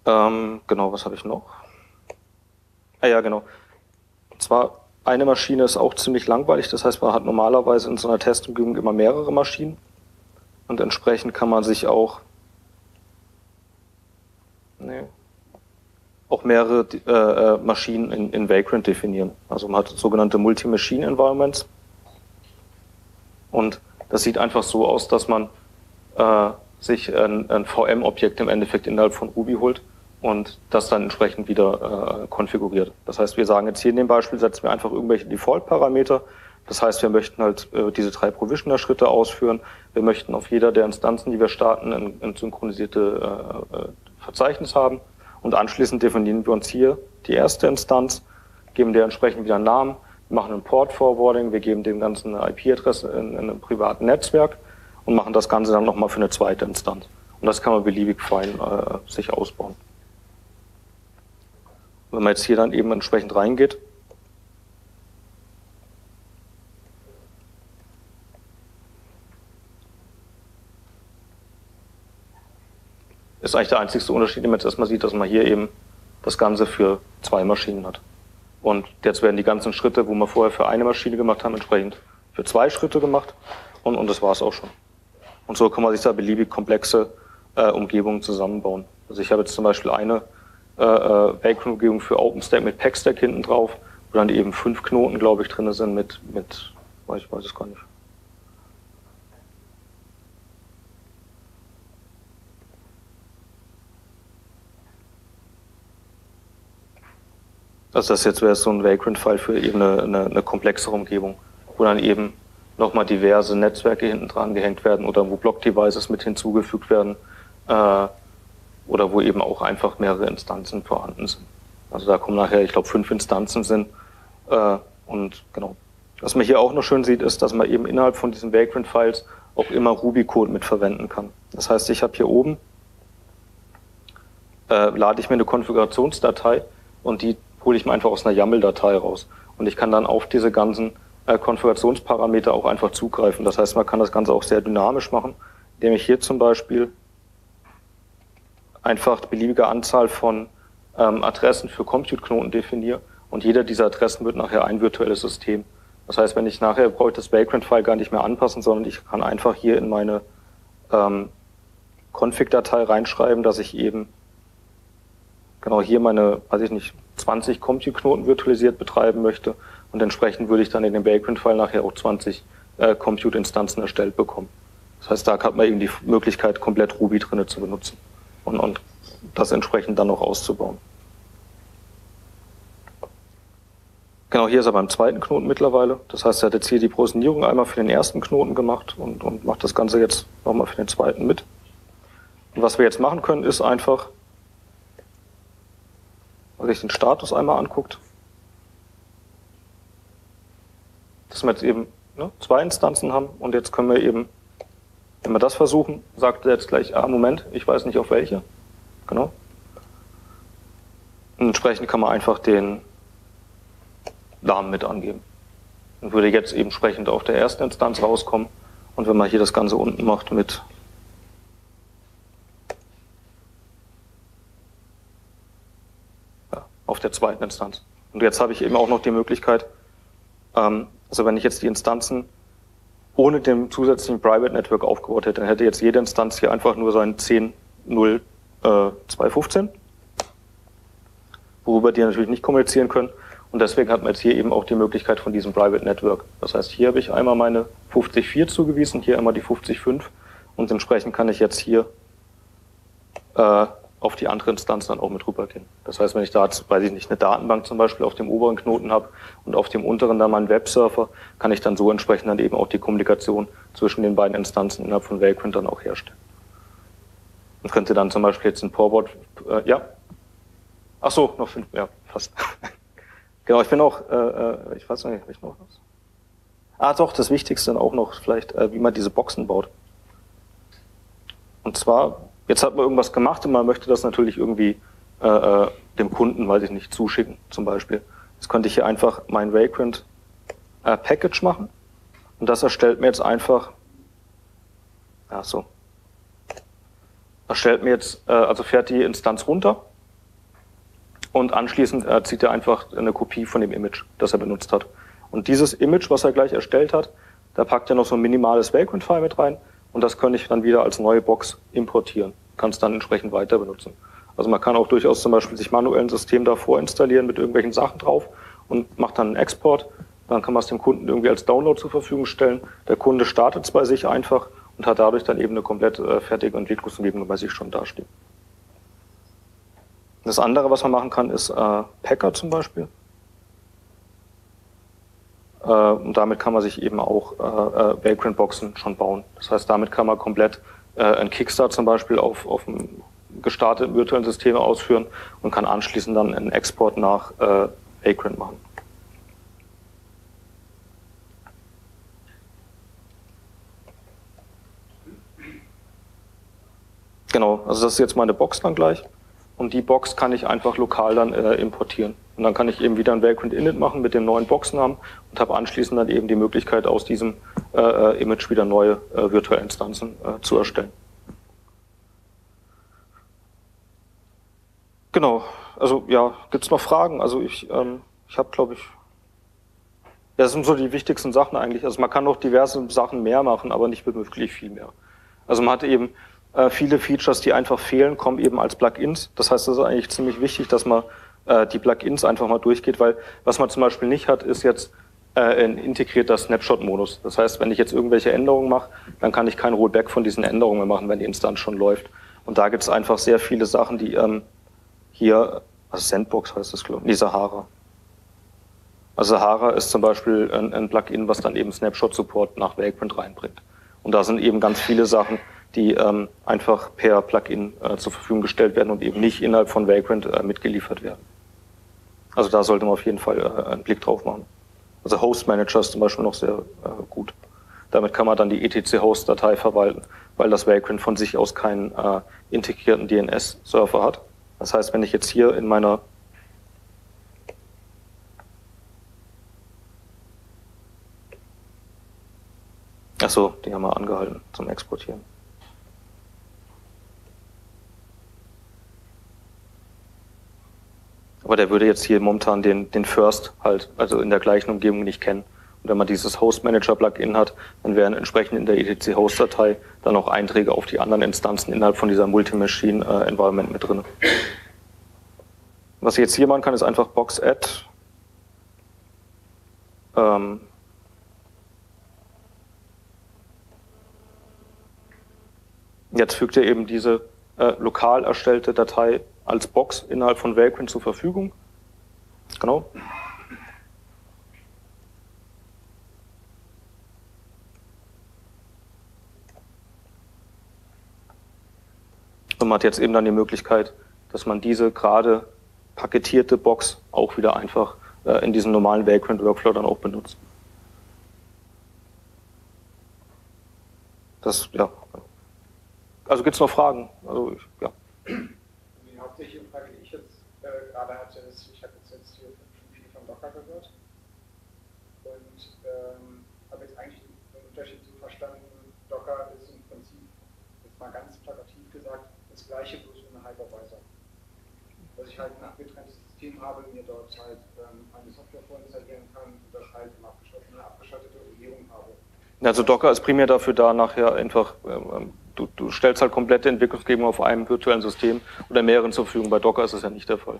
Ähm, genau, was habe ich noch? Ah ja, genau. Und zwar eine Maschine ist auch ziemlich langweilig, das heißt, man hat normalerweise in so einer Testumgebung immer mehrere Maschinen. Und entsprechend kann man sich auch, nee, auch mehrere äh, äh, Maschinen in, in Vagrant definieren. Also man hat sogenannte Multi-Machine Environments. Und das sieht einfach so aus, dass man äh, sich ein, ein VM-Objekt im Endeffekt innerhalb von Ruby holt und das dann entsprechend wieder äh, konfiguriert. Das heißt, wir sagen jetzt hier in dem Beispiel, setzen wir einfach irgendwelche Default-Parameter, das heißt, wir möchten halt äh, diese drei Provisioner-Schritte ausführen. Wir möchten auf jeder der Instanzen, die wir starten, ein, ein synchronisierte äh, äh, Verzeichnis haben. Und anschließend definieren wir uns hier die erste Instanz, geben der entsprechend wieder einen Namen, machen ein Port-Forwarding, wir geben dem Ganzen eine IP-Adresse in, in, einem privaten Netzwerk und machen das Ganze dann nochmal für eine zweite Instanz. Und das kann man beliebig fein äh, sich ausbauen. Wenn man jetzt hier dann eben entsprechend reingeht, ist eigentlich der einzigste Unterschied, den man jetzt erstmal sieht, dass man hier eben das Ganze für zwei Maschinen hat. Und jetzt werden die ganzen Schritte, wo wir vorher für eine Maschine gemacht haben, entsprechend für zwei Schritte gemacht. Und, und das war es auch schon. Und so kann man sich da beliebig komplexe äh, Umgebungen zusammenbauen. Also ich habe jetzt zum Beispiel eine äh, äh Vacuum-Umgebung für OpenStack mit Packstack hinten drauf, wo dann eben fünf Knoten, glaube ich, drin sind mit, mit weiß, ich weiß es gar nicht. Also das jetzt wäre so ein Vagrant-File für eben eine, eine, eine, komplexere Umgebung, wo dann eben nochmal diverse Netzwerke hinten dran gehängt werden oder wo Block-Devices mit hinzugefügt werden äh, oder wo eben auch einfach mehrere Instanzen vorhanden sind. Also da kommen nachher, ich glaube, fünf Instanzen sind äh, und genau. Was man hier auch noch schön sieht, ist, dass man eben innerhalb von diesen Vagrant-Files auch immer Ruby-Code mit verwenden kann. Das heißt, ich habe hier oben, äh, lade ich mir eine Konfigurationsdatei und die hole ich mir einfach aus einer YAML-Datei raus. Und ich kann dann auf diese ganzen äh, Konfigurationsparameter auch einfach zugreifen. Das heißt, man kann das Ganze auch sehr dynamisch machen, indem ich hier zum Beispiel einfach beliebige Anzahl von ähm, Adressen für Compute-Knoten definiere und jeder dieser Adressen wird nachher ein virtuelles System. Das heißt, wenn ich nachher brauche ich das Vagrant-File gar nicht mehr anpassen, sondern ich kann einfach hier in meine ähm, Config-Datei reinschreiben, dass ich eben genau hier meine, weiß ich nicht, 20 Compute-Knoten virtualisiert betreiben möchte und entsprechend würde ich dann in dem Vagrant-File nachher auch 20 äh, Compute-Instanzen erstellt bekommen. Das heißt, da hat man eben die Möglichkeit, komplett Ruby drinne zu benutzen und, und das entsprechend dann noch auszubauen. Genau, hier ist er beim zweiten Knoten mittlerweile. Das heißt, er hat jetzt hier die Prosinierung einmal für den ersten Knoten gemacht und, und macht das Ganze jetzt nochmal für den zweiten mit. Und was wir jetzt machen können, ist einfach wenn man sich den Status einmal anguckt, dass wir jetzt eben ne, zwei Instanzen haben und jetzt können wir eben, wenn wir das versuchen, sagt er jetzt gleich, ah, Moment, ich weiß nicht auf welche. Genau. Und entsprechend kann man einfach den Namen mit angeben. Und würde jetzt eben entsprechend auf der ersten Instanz rauskommen. Und wenn man hier das Ganze unten macht mit auf der zweiten Instanz. Und jetzt habe ich eben auch noch die Möglichkeit, ähm, also wenn ich jetzt die Instanzen ohne dem zusätzlichen Private Network aufgebaut hätte, dann hätte jetzt jede Instanz hier einfach nur sein 10.0.215, äh, worüber die natürlich nicht kommunizieren können. Und deswegen hat man jetzt hier eben auch die Möglichkeit von diesem Private Network. Das heißt, hier habe ich einmal meine 50.4 zugewiesen, hier einmal die 50.5 und entsprechend kann ich jetzt hier äh, auf die andere Instanz dann auch mit rübergehen. Das heißt, wenn ich da, weiß ich nicht, eine Datenbank zum Beispiel auf dem oberen Knoten habe und auf dem unteren dann meinen Websurfer, kann ich dann so entsprechend dann eben auch die Kommunikation zwischen den beiden Instanzen innerhalb von Vagrant dann auch herstellen. Und könnte dann zum Beispiel jetzt ein Porwort, äh, ja, ach so, noch fünf, ja, fast. genau, ich bin auch, äh, äh, ich weiß nicht, ich noch was. Ah, doch, das Wichtigste dann auch noch vielleicht, äh, wie man diese Boxen baut. Und zwar Jetzt hat man irgendwas gemacht und man möchte das natürlich irgendwie äh, äh, dem Kunden, weiß ich nicht, zuschicken zum Beispiel. Jetzt könnte ich hier einfach mein Vagrant äh, Package machen und das erstellt mir jetzt einfach, ja so, erstellt mir jetzt, äh, also fährt die Instanz runter und anschließend äh, zieht er einfach eine Kopie von dem Image, das er benutzt hat. Und dieses Image, was er gleich erstellt hat, da packt er noch so ein minimales Vagrant-File mit rein und das könnte ich dann wieder als neue Box importieren, kann es dann entsprechend weiter benutzen. Also man kann auch durchaus zum Beispiel sich manuell ein System davor installieren mit irgendwelchen Sachen drauf und macht dann einen Export. Dann kann man es dem Kunden irgendwie als Download zur Verfügung stellen. Der Kunde startet es bei sich einfach und hat dadurch dann eben eine komplett äh, fertige Entwicklungsumgebung bei sich schon dastehen. Das andere, was man machen kann, ist äh, Packer zum Beispiel. Äh, und damit kann man sich eben auch äh, äh, Vagrant-Boxen schon bauen. Das heißt, damit kann man komplett äh, ein Kickstart zum Beispiel auf, auf einem gestarteten virtuellen System ausführen und kann anschließend dann einen Export nach äh, Vagrant machen. Genau, also das ist jetzt meine Box dann gleich. Und die Box kann ich einfach lokal dann äh, importieren. Und dann kann ich eben wieder ein Vagrant Init machen mit dem neuen Boxnamen und habe anschließend dann eben die Möglichkeit, aus diesem äh, äh, Image wieder neue äh, virtuelle Instanzen äh, zu erstellen. Genau, also ja, gibt es noch Fragen? Also ich, ähm, ich habe, glaube ich, ja, das sind so die wichtigsten Sachen eigentlich. Also man kann noch diverse Sachen mehr machen, aber nicht wirklich viel mehr. Also man hat eben äh, viele Features, die einfach fehlen, kommen eben als Plugins. Das heißt, es ist eigentlich ziemlich wichtig, dass man äh, die Plugins einfach mal durchgeht, weil was man zum Beispiel nicht hat, ist jetzt äh, ein integrierter Snapshot-Modus. Das heißt, wenn ich jetzt irgendwelche Änderungen mache, dann kann ich kein Rollback von diesen Änderungen mehr machen, wenn die Instanz schon läuft. Und da gibt es einfach sehr viele Sachen, die ähm, hier, also Sandbox heißt das, glaube ich, nee, Sahara. Also Sahara ist zum Beispiel ein, ein Plugin, was dann eben Snapshot-Support nach Vagrant reinbringt. Und da sind eben ganz viele Sachen, die ähm, einfach per Plugin äh, zur Verfügung gestellt werden und eben nicht innerhalb von Vagrant äh, mitgeliefert werden. Also da sollte man auf jeden Fall äh, einen Blick drauf machen. Also Host Manager ist zum Beispiel noch sehr äh, gut. Damit kann man dann die etc-Host-Datei verwalten, weil das Vagrant von sich aus keinen äh, integrierten DNS-Server hat. Das heißt, wenn ich jetzt hier in meiner Achso, die haben wir angehalten zum Exportieren. Aber der würde jetzt hier momentan den, den First halt, also in der gleichen Umgebung nicht kennen. Und wenn man dieses Host Manager Plugin hat, dann wären entsprechend in der etc Host Datei dann auch Einträge auf die anderen Instanzen innerhalb von dieser Multi-Machine Environment mit drin. Was ich jetzt hier machen kann, ist einfach Box Add. Ähm, jetzt fügt er eben diese äh, lokal erstellte Datei als Box innerhalb von Vagrant zur Verfügung. Genau. Und man hat jetzt eben dann die Möglichkeit, dass man diese gerade paketierte Box auch wieder einfach äh, in diesem normalen Vagrant Workflow dann auch benutzt. Das, ja. Also gibt es noch Fragen? Also, ja. hauptsächliche Frage, die ich jetzt äh, gerade hatte, ist, ich habe jetzt, jetzt hier viel von Docker gehört und ähm, habe jetzt eigentlich den Unterschied so verstanden, Docker ist im Prinzip, jetzt mal ganz plakativ gesagt, das gleiche bloß ohne Hypervisor. Dass ich halt ein abgetrenntes System habe, mir dort halt ähm, eine Software vorinstallieren kann und das halt eine abgeschottete Umgebung habe. Also Docker ist primär dafür da, nachher einfach ähm, du, du stellst halt komplette Entwicklungsgebung auf einem virtuellen System oder mehreren zur Verfügung. Bei Docker ist das ja nicht der Fall.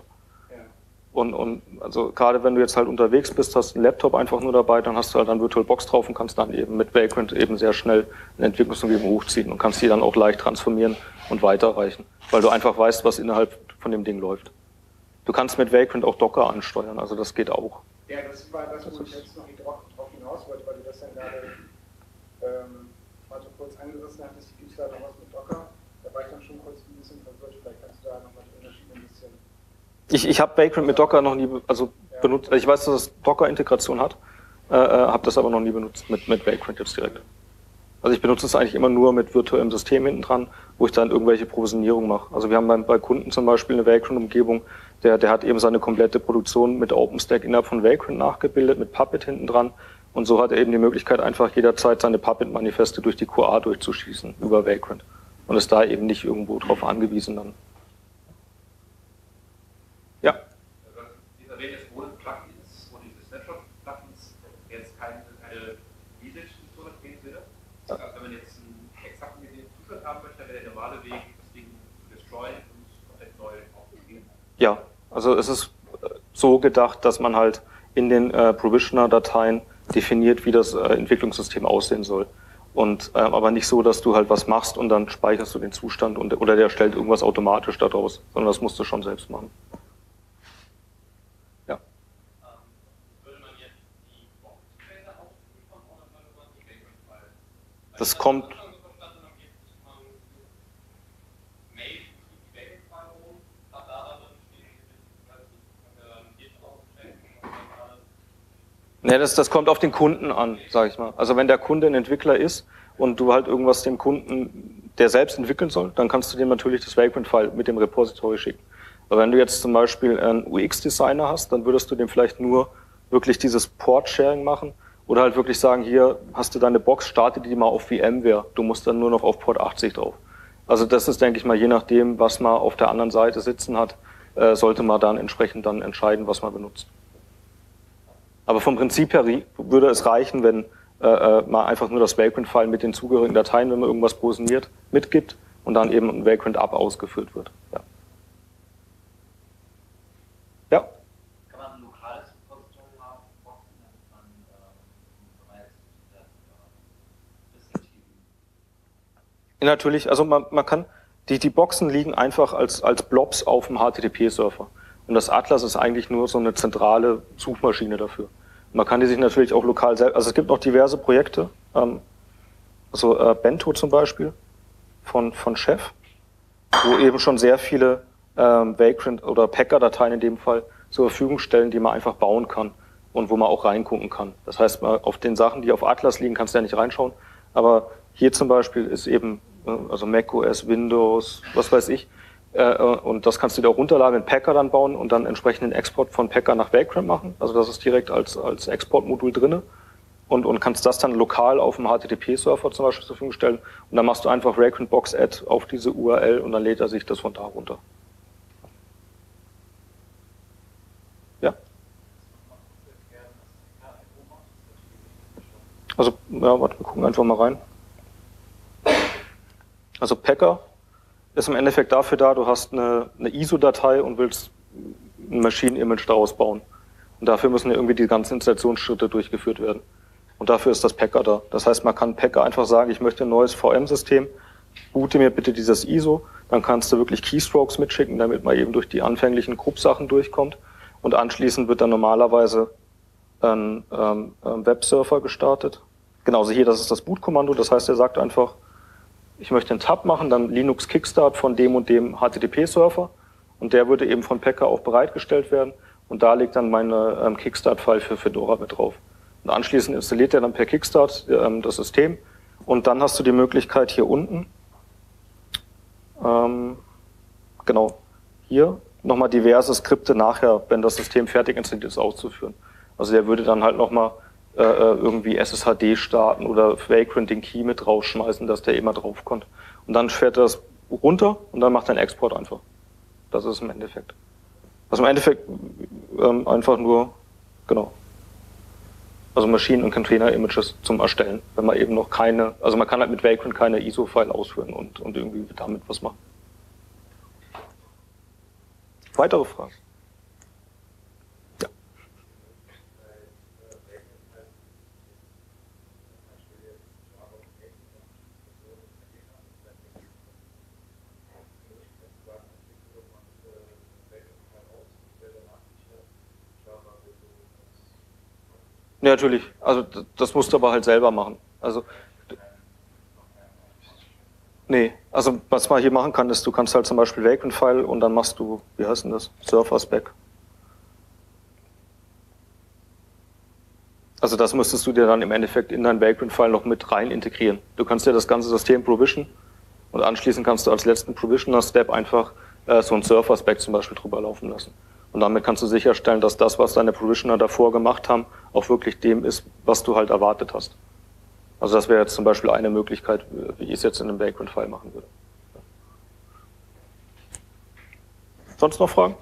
Und, und also gerade wenn du jetzt halt unterwegs bist, hast einen Laptop einfach nur dabei, dann hast du halt dann Box drauf und kannst dann eben mit Vagrant eben sehr schnell eine Entwicklungsumgebung hochziehen und kannst die dann auch leicht transformieren und weiterreichen, weil du einfach weißt, was innerhalb von dem Ding läuft. Du kannst mit Vagrant auch Docker ansteuern, also das geht auch. Ja, das war das, wo ich jetzt noch drauf hinaus wollte, weil du das dann gerade ähm, mal so kurz angerissen hattest, gibt es da noch was mit Docker? Da war ich dann schon kurz ein bisschen verwirrt. Vielleicht kannst du da nochmal die Unterschiede ein bisschen. Ich, ich habe Vagrant mit Docker noch nie also benutzt. Ich weiß, dass es Docker-Integration hat, äh, äh habe das aber noch nie benutzt mit, mit Vagrant jetzt direkt. Also ich benutze es eigentlich immer nur mit virtuellem System hinten dran, wo ich dann irgendwelche Provisionierung mache. Also wir haben bei, bei Kunden zum Beispiel eine Vagrant-Umgebung, der, der hat eben seine komplette Produktion mit OpenStack innerhalb von Vagrant nachgebildet, mit Puppet hinten dran. Und so hat er eben die Möglichkeit, einfach jederzeit seine Puppet-Manifeste durch die QA durchzuschießen über Vagrant. Und ist da eben nicht irgendwo drauf angewiesen dann. Ja. Dieser Weg ist ohne Plugins, ohne diese Snapshot-Plugins, jetzt keine, keine Visage-Struktur gehen würde. Ja. Also wenn man jetzt einen exakten Zustand haben möchte, wäre der normale Weg, das Ding zu destroyen und komplett neu aufzugeben. Ja, also es ist so gedacht, dass man halt in den äh, Provisioner-Dateien definiert, wie das äh, Entwicklungssystem aussehen soll. Und äh, aber nicht so, dass du halt was machst und dann speicherst du den Zustand und, oder der stellt irgendwas automatisch daraus, sondern das musst du schon selbst machen. Ja. Das kommt Ne, das, das kommt auf den Kunden an, sage ich mal. Also wenn der Kunde ein Entwickler ist und du halt irgendwas dem Kunden, der selbst entwickeln soll, dann kannst du dem natürlich das Vagrant-File mit dem Repository schicken. Aber wenn du jetzt zum Beispiel einen UX-Designer hast, dann würdest du dem vielleicht nur wirklich dieses Port-Sharing machen oder halt wirklich sagen, hier hast du deine Box, starte die mal auf VMware, du musst dann nur noch auf Port 80 drauf. Also das ist, denke ich mal, je nachdem, was man auf der anderen Seite sitzen hat, äh, sollte man dann entsprechend dann entscheiden, was man benutzt. Aber vom Prinzip her würde es reichen, wenn äh, äh mal einfach nur das Vagrant-File mit den zugehörigen Dateien, wenn man irgendwas positioniert, mitgibt und dann eben ein Vagrant-Up ausgeführt wird. Ja. ja. Kann man ein lokales Repository haben, damit man äh, äh das, äh, Natürlich, also man, man kann, die, die Boxen liegen einfach als, als Blobs auf dem HTTP-Server. Und das Atlas ist eigentlich nur so eine zentrale Suchmaschine dafür. Man kann die sich natürlich auch lokal selbst, also es gibt noch diverse Projekte, ähm, also äh, Bento zum Beispiel von, von Chef, wo eben schon sehr viele ähm, Vagrant oder Packer-Dateien in dem Fall zur Verfügung stellen, die man einfach bauen kann und wo man auch reingucken kann. Das heißt, auf den Sachen, die auf Atlas liegen, kannst du ja nicht reinschauen. Aber hier zum Beispiel ist eben, äh, also macOS, Windows, was weiß ich, äh, äh, und das kannst du dir auch runterladen, in Packer dann bauen und dann entsprechenden Export von Packer nach Vagrant machen. Also das ist direkt als, als Exportmodul drinne und, und kannst das dann lokal auf dem HTTP-Server zum Beispiel zur Verfügung stellen. Und dann machst du einfach Vagrant Box Add auf diese URL und dann lädt er sich das von da runter. Ja? Also, ja, warte, wir gucken einfach mal rein. Also Packer ist im Endeffekt dafür da, du hast eine, eine ISO-Datei und willst ein Maschinen-Image daraus bauen. Und dafür müssen ja irgendwie die ganzen Installationsschritte durchgeführt werden. Und dafür ist das Packer da. Das heißt, man kann Packer einfach sagen, ich möchte ein neues VM-System, boote mir bitte dieses ISO, dann kannst du wirklich Keystrokes mitschicken, damit man eben durch die anfänglichen Gruppsachen durchkommt. Und anschließend wird dann normalerweise ein ähm, Websurfer gestartet. Genauso hier, das ist das Bootkommando. Das heißt, er sagt einfach, ich möchte einen Tab machen, dann Linux Kickstart von dem und dem HTTP-Server. Und der würde eben von Packer auch bereitgestellt werden. Und da liegt dann meine ähm, Kickstart-File für Fedora mit drauf. Und anschließend installiert er dann per Kickstart ähm, das System. Und dann hast du die Möglichkeit hier unten, ähm, genau, hier nochmal diverse Skripte nachher, wenn das System fertig installiert ist, auszuführen. Also der würde dann halt nochmal äh, äh irgendwie SSHD starten oder Vagrant den Key mit rausschmeißen, dass der immer draufkommt. Und dann fährt er das runter und dann macht er einen Export einfach. Das ist im Endeffekt. Also im Endeffekt ähm, einfach nur, genau, also Maschinen- und Container-Images zum Erstellen, wenn man eben noch keine, also man kann halt mit Vagrant keine ISO-File ausführen und, und irgendwie damit was machen. Weitere Fragen? Ja, natürlich. Also das musst du aber halt selber machen. Also nee, also was man hier machen kann, ist, du kannst halt zum Beispiel Vagrant-File und dann machst du, wie heißt denn das? Surfer-Spec. Also das müsstest du dir dann im Endeffekt in dein Vagrant-File noch mit rein integrieren. Du kannst dir das ganze System provision und anschließend kannst du als letzten Provisioner-Step einfach äh, so ein Surfer-Spec zum Beispiel drüber laufen lassen. Und damit kannst du sicherstellen, dass das, was deine Provisioner davor gemacht haben, auch wirklich dem ist, was du halt erwartet hast. Also das wäre jetzt zum Beispiel eine Möglichkeit, wie ich es jetzt in einem Vagrant-File machen würde. Sonst noch Fragen?